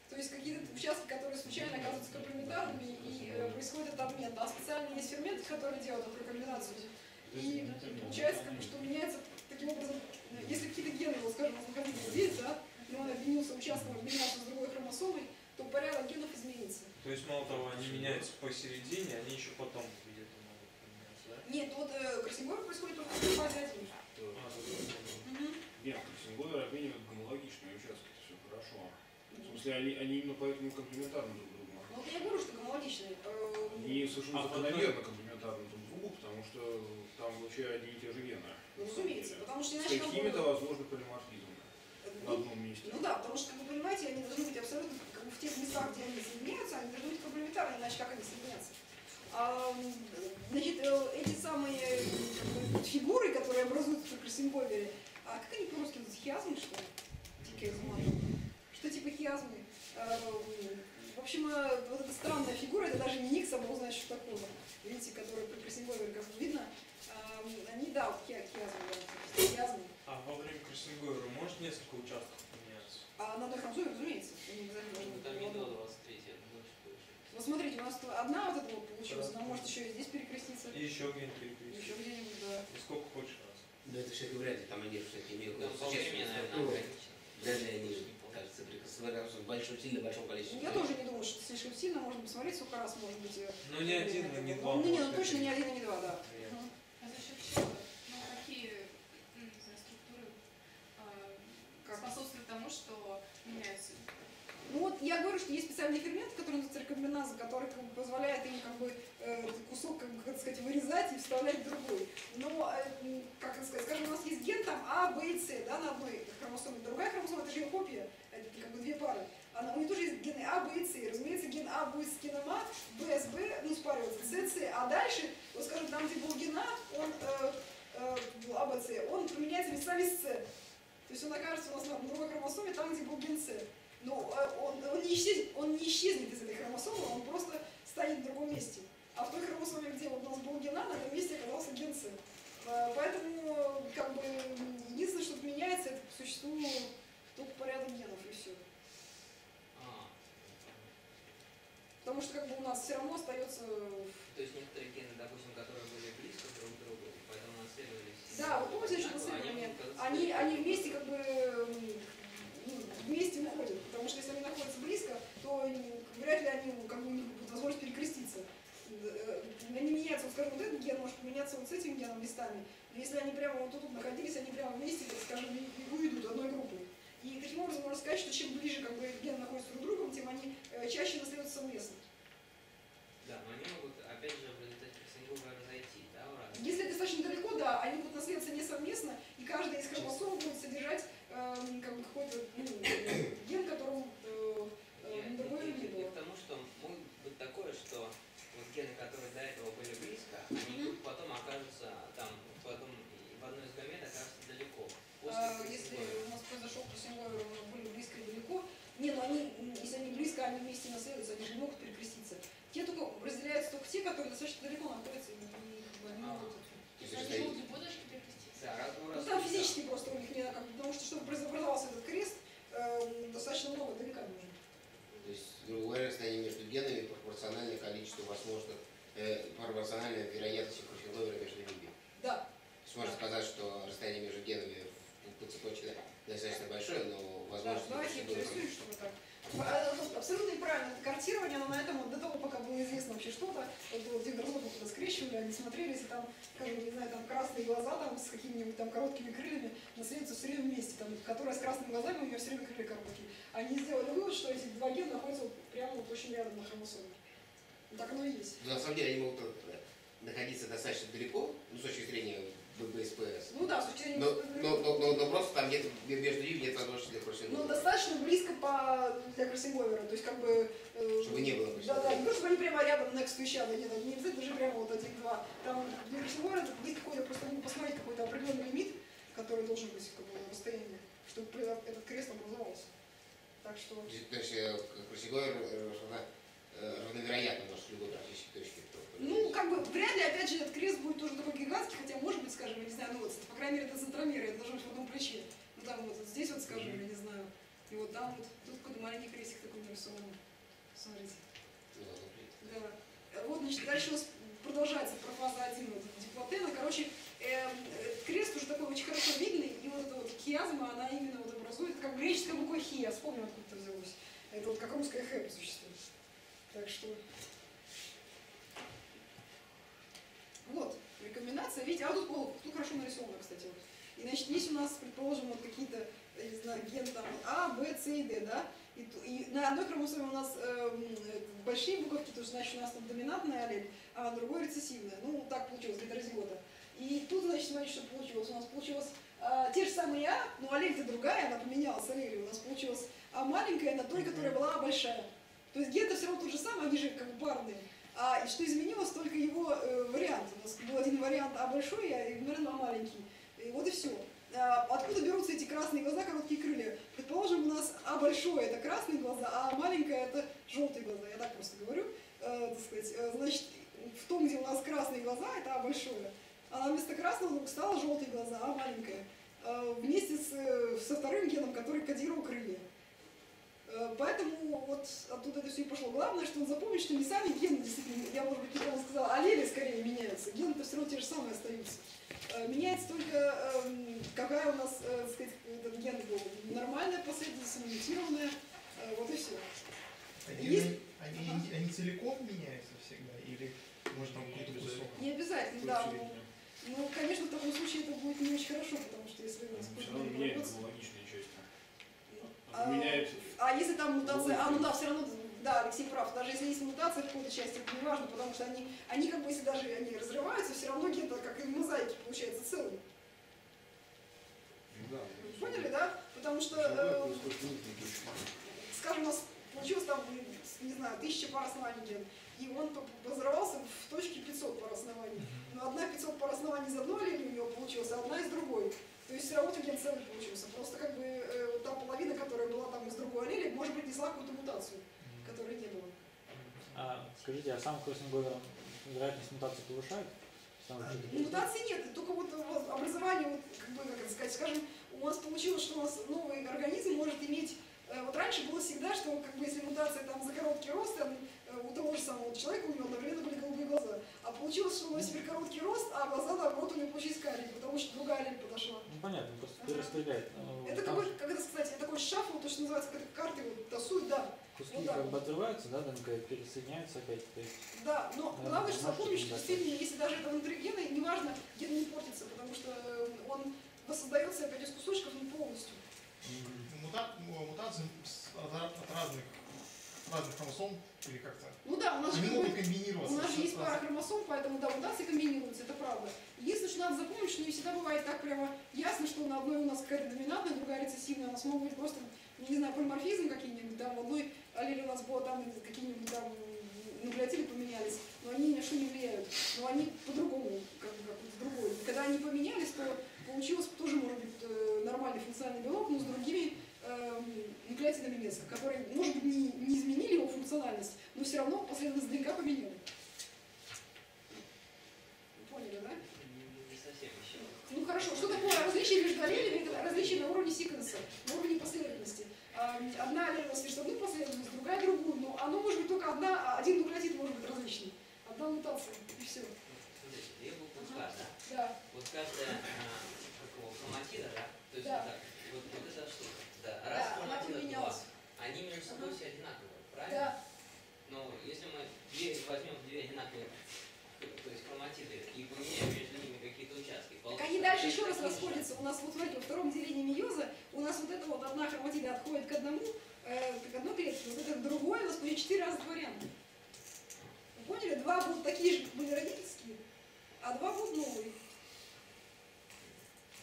То есть какие-то участки, которые случайно оказываются комплементарными и э, происходит обмен. А специально есть ферменты, которые делают эту комбинацию. И получается, как бы, что меняется таким образом, если какие-то гены, вот, скажем, находились здесь, да, но он объединился участком, объединялся с другой хромосомой, то порядок генов изменится. То есть, мало того, они меняются посередине, они еще потом где-то могут поменяться, да? Нет, вот э, красивое происходит только в фазе 1. А, тут вот. Нет, Сингулер обменивают гомологичные участки, это все хорошо. В смысле, они, они именно поэтому комплементарны друг другу. Ну, вот я говорю, что гомологичные. э, Они совершенно А вот закономерно комплементарны друг другу, потому что там вообще одни и те же гены. Ну, разумеется, потому что С иначе как бы- какими-то возможны полиморфизмы э, на одном месте. Ну да, потому что, как вы понимаете, они должны быть абсолютно как бы, в тех местах, где они соединяются, они должны быть комплементарны, иначе как они соединятся. А, значит, э, эти самые э, как бы, фигуры, которые образуются при Красенбовере, а как они по-русски называются? Хиазмы, что ли? Хиазмы. Что типа хиазмы? Э, В общем, э, вот эта странная фигура, это даже не Никс, а бог знает, что такое. Видите, которые при Красенбовере, как видно, а, они, да, вот хи- хиазмы, да, хиазмы. А во время кроссинговера может несколько участков поменяться? А на хромосоме, разумеется, они там не до 23, это больше получается. Вот смотрите, у нас одна вот эта вот получилась, она может еще и здесь перекреститься. И еще где-нибудь перекрестить. Еще где-нибудь, да. И сколько хочешь раз. Да это все вряд ли, там они все-таки имеют Там по времени, наверное, ограничено. Вряд кажется, прикасаются в большом, сильно большом количестве. Я тоже не думаю, что это слишком сильно, можно посмотреть, сколько раз может быть. э, Ну не один, и не два. Ну, не, ну точно это- не один и не два, да. А за счет чего? Ну, какие ну, не знаю, структуры а, Как? способствуют тому, что меняются? Ну вот я говорю, что есть специальный фермент, который называется рекомбиназа, который как бы, позволяет им как бы э, кусок, как как сказать, вырезать и вставлять в другой. Но, э, как сказать, скажем, у нас есть ген там А, Б и С, да, на одной хромосоме. Другая хромосома, это же ее копия, это как бы две пары. Она, у нее тоже есть гены А, Б и С. Разумеется, ген А будет с геном А, Б с Б, ну, спариваться, С, С. А дальше, вот скажем, там, где был ген А, он, э, э, А, Б, С, он поменяется местами с С. То есть он окажется у нас на другой хромосоме, там, где был ген С. Но э, он, он, не исчезнет, он не исчезнет из этой хромосомы, он просто станет в другом месте. А в той хромосоме, где вот у нас был ген А, на этом месте оказался ген С. Э, Поэтому, как бы, единственное, что меняется, это по существу только порядок генов, и все. А, Потому что, как бы, у нас все равно остается... то есть некоторые гены, допустим, которые были близко друг к другу, поэтому наследовались. Да, вот помните, что они могут оказаться Они, они вместе, как бы, ну, вместе выходят. Потому что если они находятся близко, то вряд ли они, как бы, будет возможность перекреститься. Э, Они меняются, вот, скажем, вот этот ген может поменяться вот с этим геном местами. Но если они прямо вот тут находились, они прямо вместе, так скажем, и, уйдут одной группой. И таким образом можно сказать, что чем ближе как бы, гены находятся друг с другом, тем они э, чаще наследуются совместно. Да, но они могут, опять же, в результате кроссинговера разойти, да, разные Если достаточно далеко, да, они будут наследоваться не совместно, и каждая из хромосом будет содержать как бы какой-то ну, ген, которому э, э, другой не было. к тому, что может быть такое, что вот гены, которые до этого были близко, они Мгм. потом окажутся там, потом в одной из гамет окажутся далеко. После А, если у нас произошел нас были близко и далеко, не, ну они, если они близко, они вместе наследуются, они же не могут перекреститься. Те только разделяются только те, которые достаточно далеко находятся, и, и как бы, они А. могут. То есть Они любой точки перекреститься. Да, Ну там да. физически просто у них не, бы, потому что чтобы образовался этот крест, эм, достаточно много ДНК нужно. То есть, грубо говоря, расстояние между генами пропорционально количеству возможных, э, пропорционально вероятности кроссинговера между ними. Да, То есть можно сказать, что расстояние между генами по цепочке достаточно большое, но да, возможность давайте я чтобы так. Э, Абсолютные правильно, это картирование, оно на этом, вот до того, пока было известно вообще что-то, вот было дендрофобов туда скрещивали, они смотрелись, и там, скажем, не знаю, там красные глаза там с какими-нибудь там короткими крыльями наследуются все время вместе, там, которая с красными глазами, у нее все время крылья короткие. Они сделали вывод, что эти два гена находятся вот прямо вот очень рядом на хромосоме. Ну, Так оно и есть. Но на самом деле они могут э, находиться достаточно далеко, ну, с точки зрения БСПС. Ну да, с точки зрения... Но, но, нет, между ними нет возможности для Ну, кроссинга. достаточно близко по, для кроссинговера, то есть как бы... э, Чтобы не было Да, кроссинговера. да, не то, чтобы они прямо рядом next to each other, нет, не обязательно же прямо вот один-два. Там для кроссинговера есть какой-то, просто нужно посмотреть какой-то определенный лимит, который должен быть как бы расстояние, чтобы при- этот крест образовался. Так что... То есть э, кроссинговер э, э, равновероятно может любой практической точке. Ну, как бы, вряд ли, опять же, этот крест будет тоже такой гигантский, хотя, может быть, скажем, я не знаю, ну вот, по крайней мере, это центромеры, это должно быть в одном плече. Там вот, вот здесь вот, скажем, я не знаю, и вот там вот, тут какой-то маленький крестик такой нарисован. Смотрите. Да. Э, Вот, значит, дальше у нас продолжается про фаза 1 вот, диплотена. Короче, эм, э, крест уже такой очень хорошо видный, и вот эта вот хиазма, она именно вот образует, как греческая буква хи, я вспомнил, откуда это взялось. Это вот как русская хэп существует. Так что... Вот, рекомендация. Видите, а вот тут, было- тут хорошо нарисовано, кстати. Вот. И, значит, есть у нас, предположим, вот какие-то, я не знаю, ген там А, Б, С и Д, да? И, и на одной хромосоме у нас эм, э, большие буковки, то есть, значит, у нас там доминантная аллель, а на другой рецессивная. Ну, так получилось, гетерозигота. И тут, значит, смотрите, что получилось. У нас получилось а, те же самые А, но аллель-то другая, она поменялась, аллель. У нас получилось А маленькая на той, которая была А большая. То есть ген-то все равно тот же самый, они же как бы парные. А что изменилось, только его э, вариант. У нас был один вариант А большой, а и вариант А маленький. И вот и все. откуда берутся эти красные глаза, короткие крылья? Предположим, у нас А большое это красные глаза, а маленькое это желтые глаза. Я так просто говорю. Э, так сказать, Э, значит, в том, где у нас красные глаза, это А большое. А вместо красного вдруг стало желтые глаза, А маленькое. Э, вместе с, со вторым геном, который кодировал крылья. Поэтому вот оттуда это все и пошло. Главное, что он запомнит, что не сами гены, действительно, я, может быть, неправильно сказала, аллели скорее меняются. Гены-то все равно те же самые остаются. Э, Меняется только, эм, какая у нас, э, так сказать, ген был. Нормальная последовательность, мутированная. Э, Вот и все. Они, Есть- они, Ага. они целиком меняются всегда? Или может там какой-то кусок? Не обязательно, да. Ну, ну, конечно, в таком случае это будет не очень хорошо, потому что если у нас Все равно меняется вопрос- логичная часть. А. А если там мутация, а ну да, все равно, да, Алексей прав, даже если есть мутация в какой-то части, это не важно, потому что они, они как бы, если даже они разрываются, все равно где-то, как и в мозаике, получается целый. Ну да. Поняли, да? Потому что, э, скажем, у нас получилось там, не знаю, тысяча пар оснований ген, и он разорвался в точке 500 пар оснований. Но одна 500 пар оснований из одной линии у него получилась, а одна из другой. То есть все равно ген целый получился. Просто как бы э, та половина, которая была там из другой аллели, может быть, несла какую-то мутацию, которой не было. А, скажите, а сам кроссинговер вероятность мутации повышает? Мутаций нет, только вот образование, вот, как бы, как это сказать, скажем, у нас получилось, что у нас новый организм может иметь, э, вот раньше было всегда, что как бы если мутация там за короткий рост, там, э, у того же самого человека у него одновременно были голубые глаза, а получилось, что у него теперь короткий рост, а глаза наоборот у него получились карие, потому что другая аллель подошла. Ну понятно, просто Ага. перераспределяет. Ну, Это там какой, как это сказать, это такой шафл, то, что называется, как карты вот тасуют, да. Куски как бы отрываются, да, ДНК пересоединяются опять. То есть, Да, но Да, главное, что запомнить, что действительно, если даже это внутри гена, неважно, ген не портится, потому что э, он воссоздается опять из кусочков не полностью. м, Мута- м- мутации от, от разных, разных хромосом или как-то. Ну да, у нас же могут комбинироваться. У нас же есть пара хромосом, поэтому да, мутации комбинируются, это правда. Единственное, что надо запомнить, что не всегда бывает так прямо ясно, что на одной у нас какая-то доминантная, другая рецессивная. У нас могут быть просто, не знаю, полиморфизм какие-нибудь, там в одной аллеле у нас было там какие-нибудь там нуклеотиды поменялись, но они ни на что не влияют. Но они по-другому, как бы, как в другой. И Когда они поменялись, то получилось тоже, может быть, э, нормальный функциональный белок, но с другими эм, нуклеотидами места, которые, может быть, не, не изменили его функциональность, но все равно последовательность ДНК поменяли. Поняли, да? Ну хорошо, что такое различие между аллелями? Это различие на уровне секвенса, на уровне последовательности. А, Одна аллель лишь одну последовательность, другая другую, но оно может быть только одна, а один нуклеотид может быть различный. Одна мутация, и все. Смотрите, две буквы К, да? Да. Вот каждая а, какого хроматида, да? То есть Да. вот так, вот, вот эта штука. Да. Да, Раз она хроматида два, они между собой Ага. все одинаковые, правильно? Да, две, возьмем две одинаковые, то есть хроматиды, и поменяем между. Так они дальше еще раз расходятся. У нас вот смотрите, во втором делении мейоза у нас вот эта вот одна хроматида отходит к одному, э, к одной клетке, вот это к другой, у нас будет четыре разных варианта. Вы поняли? Два будут такие же, как были родительские, а два будут новые.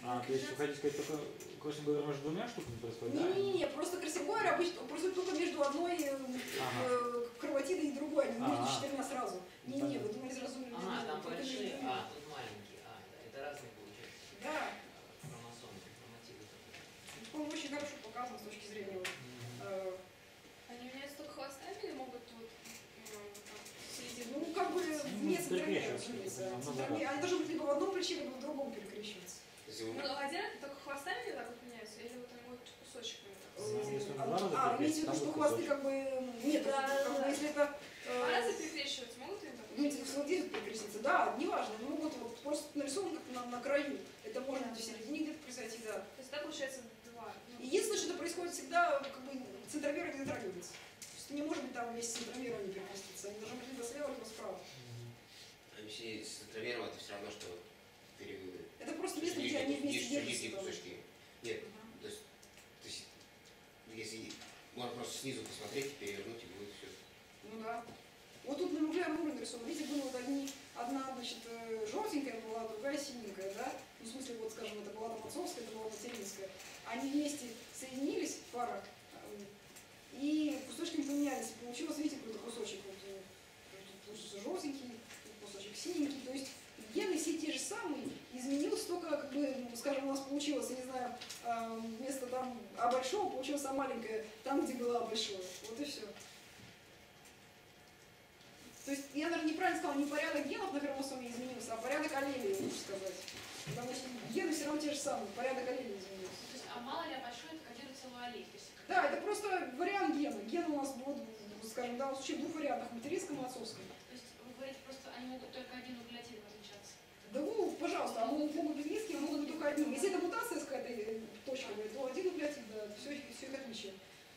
А, то есть вы хотите сказать, только кроссинговер может двумя штуками происходит? Не-не-не, просто кроссинговер обычно происходит только между одной э, Ага. э, хроматидой и другой, а не между Ага. четырьмя сразу. Не-не, вы думали сразу между А, там между большие, а, тут маленькие, а, да, это разные получается. Да, Хромосомы, хроматиды. По-моему, очень хорошо показано с точки зрения вот, э, Они меняются только хвостами или могут вот э, Ну, как бы не центромер, перекрещиваться. разумеется. Ну. Центромер- Они должны быть либо в одном ключе, либо в другом перекрещиваться. Ну, одинаково, только хвостами или так вот меняются, или вот они могут кусочками так? Ну, он А, а, имеете в виду, что хвосты как бы... Нет, Да, как бы, да. если это... Два раза Э, перекрещиваться могут или так? имеете в виду, что вот вот перекреститься? Да, неважно, они могут вот просто нарисован как на, на краю. Это может быть в середине где-то произойти, да. То есть так получается ну, Единственное, что это происходит всегда, как бы, не затрагиваются. То есть не может быть там весь центромер они перекреститься. Они должны быть либо слева, либо справа. А если с центромером это все равно, что пере- Это просто место, где они вместе держатся. кусочки. Нет, то есть, то есть, если можно просто снизу посмотреть, перевернуть и будет все. Ну да. Вот тут на молекулярном уровне нарисовано. Видите, было вот одни, одна, значит, э, желтенькая была, другая синенькая, да? В смысле, вот, скажем, это была отцовская, это была материнская. Они вместе соединились, пара, э, и кусочками поменялись. Получилось, видите, какой-то кусочек вот, э, желтенький, кусочек синенький. То есть гены все те же самые, изменилось только, как бы, ну, скажем, у нас получилось, я не знаю, э, вместо там А большого получилось А маленькое, там, где было А большое. Вот и все. То есть я даже неправильно сказала, не порядок генов на хромосоме изменился, а порядок аллелей, лучше сказать. Потому что гены все равно те же самые, порядок аллелей изменился. То есть, а мало ли, а большой это кодирует целую аллель. Есть, Да, это просто вариант гена. Ген у нас вот, скажем, да, в случае в двух вариантах, материнском и отцовском. то есть вы говорите, просто они могут только один нуклеотид различаться. Да ну, пожалуйста, а могут, могут быть низкие, а могут быть только одни. Если это мутация с какой-то э, точковая, то один нуклеотид, да, все, все их отличие.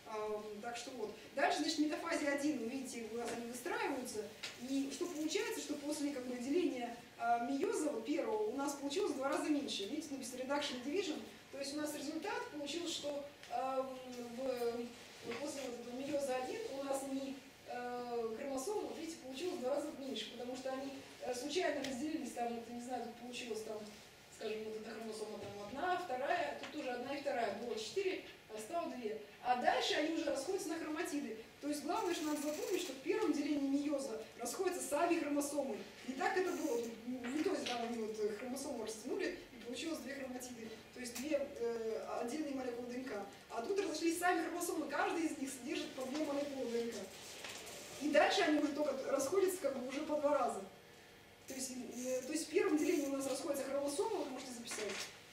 А, так что вот. Дальше, значит, метафазе 1, вы видите, у нас они выстраиваются. И что получается, что после как бы, деления а, мейоза вот первого у нас получилось в два раза меньше. Видите, написано reduction division. То есть у нас результат получился, что а, в, в- после вот этого мейоза 1 у нас не э, хромосом, вот видите, получилось в два раза меньше, потому что они э, случайно разделились, там, вот, не знаю, тут получилось там, скажем, вот эта хромосома там одна, вторая, тут тоже одна и вторая, было четыре, а стало две. А дальше они уже расходятся на хроматиды. То есть главное, что надо запомнить, что в первом делении мейоза расходятся сами хромосомы. Не так это было, тут они вот э, хромосомы растянули, и получилось две хроматиды, то есть две э, отдельные молекулы ДНК. А тут разошлись сами хромосомы, каждый из них содержит по две молекулы ДНК. И дальше они уже только расходятся как бы уже по два раза. То есть, э, то есть в первом делении у нас расходятся хромосомы, вы можете записать,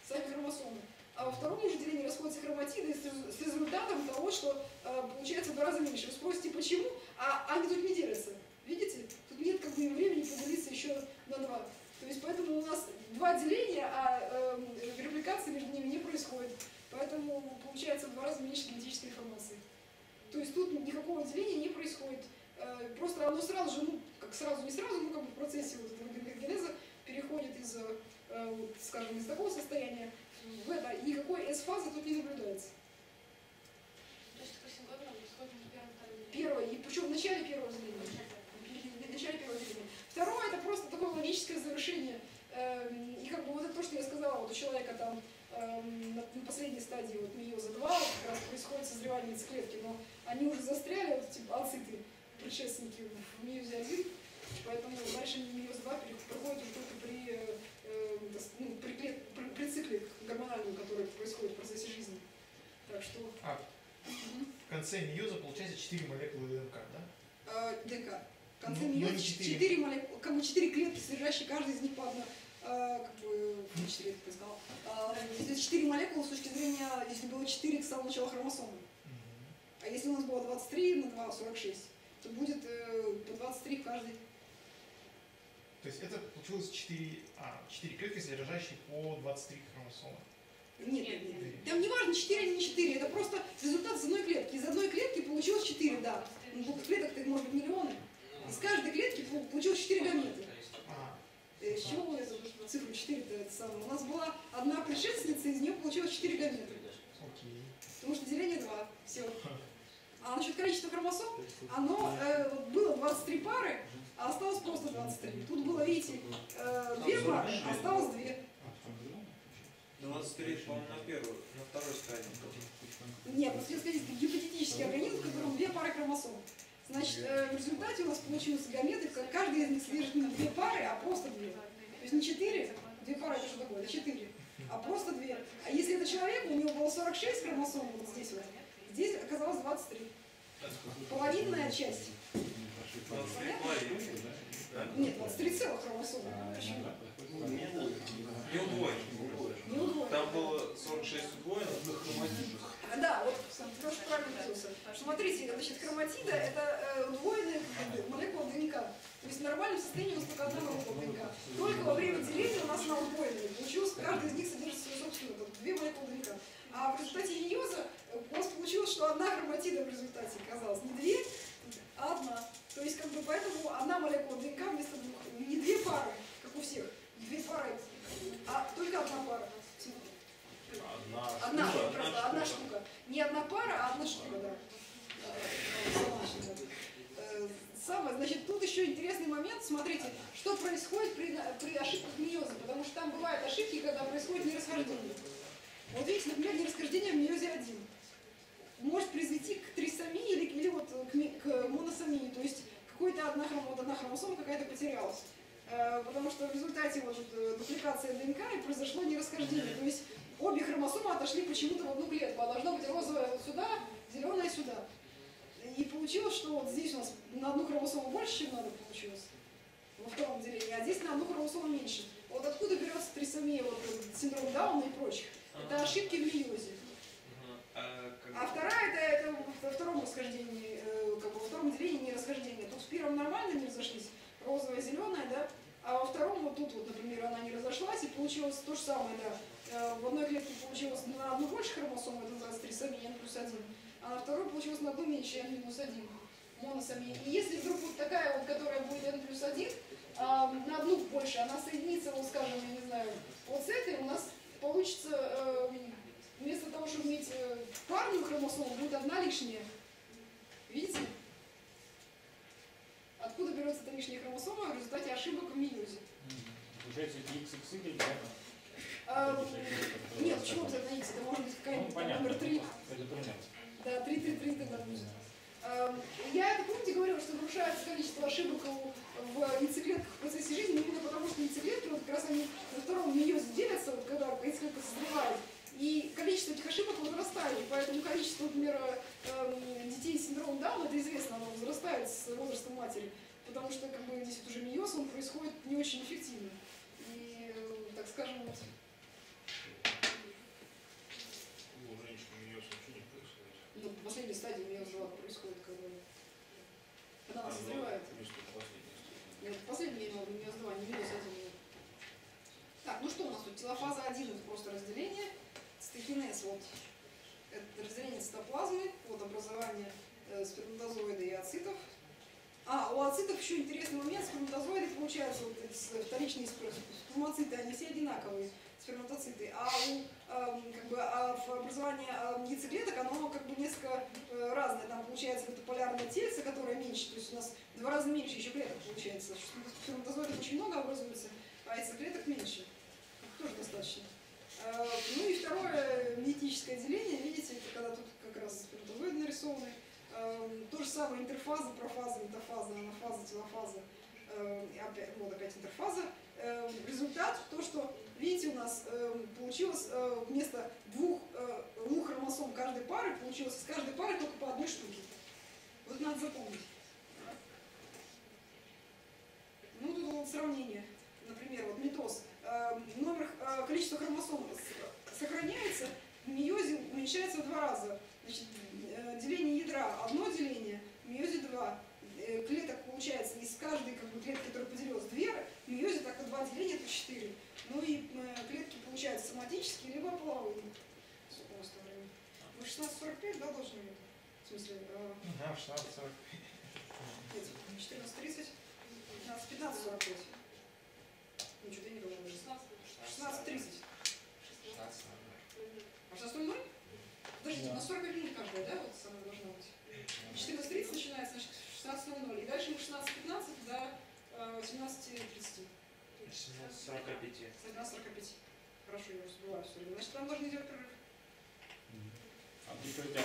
сами хромосомы. А во втором уже делении расходятся хроматиды с, с результатом того, что э, получается в два раза меньше. Вы спросите, почему? А они тут не делятся. Видите? Тут нет как бы времени поделиться еще на два. То есть поэтому у нас два деления, а э, репликации между ними не происходит. Поэтому получается в два раза меньше генетической информации. То есть тут никакого деления не происходит. Э, Просто оно сразу же, ну, как сразу, не сразу, ну, как бы в процессе вот этого генеза переходит из, э, вот, скажем, из такого состояния в это. И никакой S-фазы тут не наблюдается. То есть происходит между первым и вторым делением. Первое, и причем в начале первого деления. В начале первого деления. Второе, это просто такое логическое завершение. Эм, И как бы вот это то, что я сказала, вот у человека там эм, на последней стадии вот миоза 2 вот как раз происходит созревание яйцеклетки, но они уже застряли, вот эти ацеты, предшественники в миозе 1, поэтому дальше миоз 2 пере- проходит уже только при, э, э, дос- ну, при, клет- при- при цикле гормональном, который происходит в процессе жизни. Так что... А, в конце миоза получается 4 молекулы ДНК, да? э, ДНК. В конце Ну, миоза не четыре. 4 молекулы, как бы 4 клетки, содержащие каждый из них по одной, э, как бы, не 4, как я сказала. Э, Если 4 молекулы, с точки зрения, если было 4 с самого начала хромосомы, а если у нас было 23 на 2, 46, то будет э, по 23 в каждой. То есть это получилось 4, а, 4 клетки, содержащие по 23 хромосомы. Нет, нет, нет. Там не важно, 4 или не 4, это просто результат из одной клетки. Из одной клетки получилось 4, да. Ну, клеток-то может быть миллионы. Из каждой клетки пол- получилось 4 гаметы. А, Э, С чего вы цифру 4 -то это самое? У нас была одна предшественница, из нее получилось 4 гаметы. Потому что деление 2. Все. А насчет количества хромосом, оно э, было 23 пары, а осталось просто 23. Тут было, видите, э, две пары, а осталось две. 23, по-моему, на первую, на второй стадии. Нет, просто я сказать, гипотетический организм, в котором две пары хромосом. Значит, э, в результате у нас получилось гаметы, каждый из них содержит не две пары, а просто две. То есть не четыре, две пары это что такое? Это четыре. А просто две. А если это человек, у него было 46 хромосом вот здесь вот, здесь оказалось 23. Половинная часть. 23 половинки. Да? Нет, 23 целых хромосом. Почему? Не удвоен. Не удвоено. Там было 46 удвоенных. Да, вот тоже правильно выразился. Смотрите, значит, хроматида это э, бы, молекула ДНК. То есть в нормальном состоянии у нас только одна молекула ДНК. Только во время деления у нас она удвоенная. Получилось, каждый из них содержит свою собственную, вот, две молекулы ДНК. А в результате мейоза э, у нас получилось, что одна хроматида в результате оказалась. Не две, а одна. То есть как бы поэтому одна молекула ДНК вместо двух. Не две пары, как у всех. Две пары, а только одна пара. Одна, штука, просто одна одна штука. штука. Не одна пара, а одна штука, да. Э, Самое, значит, тут еще интересный момент. Смотрите, что происходит при, при ошибках мейоза, потому что там бывают ошибки, когда происходит нерасхождение. Вот видите, например, нерасхождение в мейозе 1 может произойти к трисомии или, или вот к, к моносомии, то есть какой-то одна, вот одна хромосома какая-то потерялась. Э, Потому что в результате вот, э, дупликации ДНК и произошло нерасхождение. То есть обе хромосомы отошли почему-то в одну клетку, а должно быть розовая вот сюда, зеленая сюда. И получилось, что вот здесь у нас на одну хромосому больше, чем надо получилось во втором делении, а здесь на одну хромосому меньше. Вот откуда берется трисомия, вот, синдром Дауна и прочих. Это ошибки в мейозе. Ага. А, А вторая это, это во втором расхождении, э, как бы во втором делении не расхождение. Тут в первом нормально не разошлись, розовая, зеленая, да, а во втором вот тут вот, например, она не разошлась и получилось то же самое, да. Э, В одной клетке получилось на одну больше хромосом, это называется трисомия, N плюс один, а на второй получилось на одну меньше, N минус один, моносомия. И если вдруг вот такая вот, которая будет N плюс один, а, на одну больше, она соединится, вот скажем, я не знаю, вот с этой у нас получится э, вместо того, чтобы иметь э, парную хромосому, будет одна лишняя. Видите? Откуда берется эта лишняя хромосома в результате ошибок в мейозе? Получается XXY, да? А, нет, почему обязательно X? Это может быть какая-нибудь номер 3. Это пример. Да, 3, 3, 3 тогда будет. Эм, Я помните, говорила, что нарушается количество ошибок в яйцеклетках в процессе жизни именно потому, что яйцеклетки, вот как раз они на втором мейозе делятся, вот когда яйцеклетка созревает, и количество этих ошибок возрастает, поэтому количество, например, эм, детей с синдромом Дауна, это известно, оно возрастает с возрастом матери, потому что как бы здесь вот уже мейоз, он происходит не очень эффективно. И, э, так скажем, вот, Ну, у женщины мейоз вообще не ну, последняя стадия мейоз 2 происходит, когда, когда она созревает. Последней стадии. Нет, последний я имел в виду минус 2, не минус 1. Так, ну что у нас тут? Телофаза 1 это просто разделение. Цитокинез, вот. Это разделение цитоплазмы, вот образование э, сперматозоида и ацитов. А, у ацитов еще интересный момент, сперматозоиды, получается, вот эти вторичные спер- спермацеты, они все одинаковые, сперматоциты. А у, эм, как бы, а в образовании эм, яйцеклеток оно как бы несколько э, разное. Там получается это полярное тельце, которое меньше, то есть у нас в два раза меньше еще клеток получается. Сперматозоидов очень много образуется, а яйцеклеток меньше. Тоже достаточно. Э, Ну и второе метическое деление, видите, это когда тут как раз сперматозоиды нарисованы. Эм, То же самое интерфаза, профаза, метафаза, анафаза, телофаза. Опять, вот опять интерфаза. Эм, Результат то, что, видите, у нас эм, получилось э, вместо двух, э, двух хромосом каждой пары, получилось из каждой пары только по одной штуке. Вот надо запомнить. Ну, тут вот сравнение. Например, вот митоз. Э, Номер, э, количество хромосом сохраняется, в мейозе уменьшается в два раза. Значит, деление ядра одно деление, в мейозе два. Клеток получается из каждой как бы, клетки, которая поделилась две, мейозе так два деления это четыре. Ну и э, клетки получаются соматические, либо половые. Сколько у нас там времени? Вы 16.45, да, должны быть? В смысле, э, Да, 16 40. нет, 14.30, 15, 15, 45. Ну, что-то я не уже 16.30. 16 нормально. А 16.00? Подождите, у нас 45 минут каждая, да, вот самая должна быть? 14.30 начинается, значит, 16.00. И дальше мы 16.15 до 17.30. 17.45. 17.45. Хорошо, я уже забываю все время. Значит, нам прерыв. А прикрытие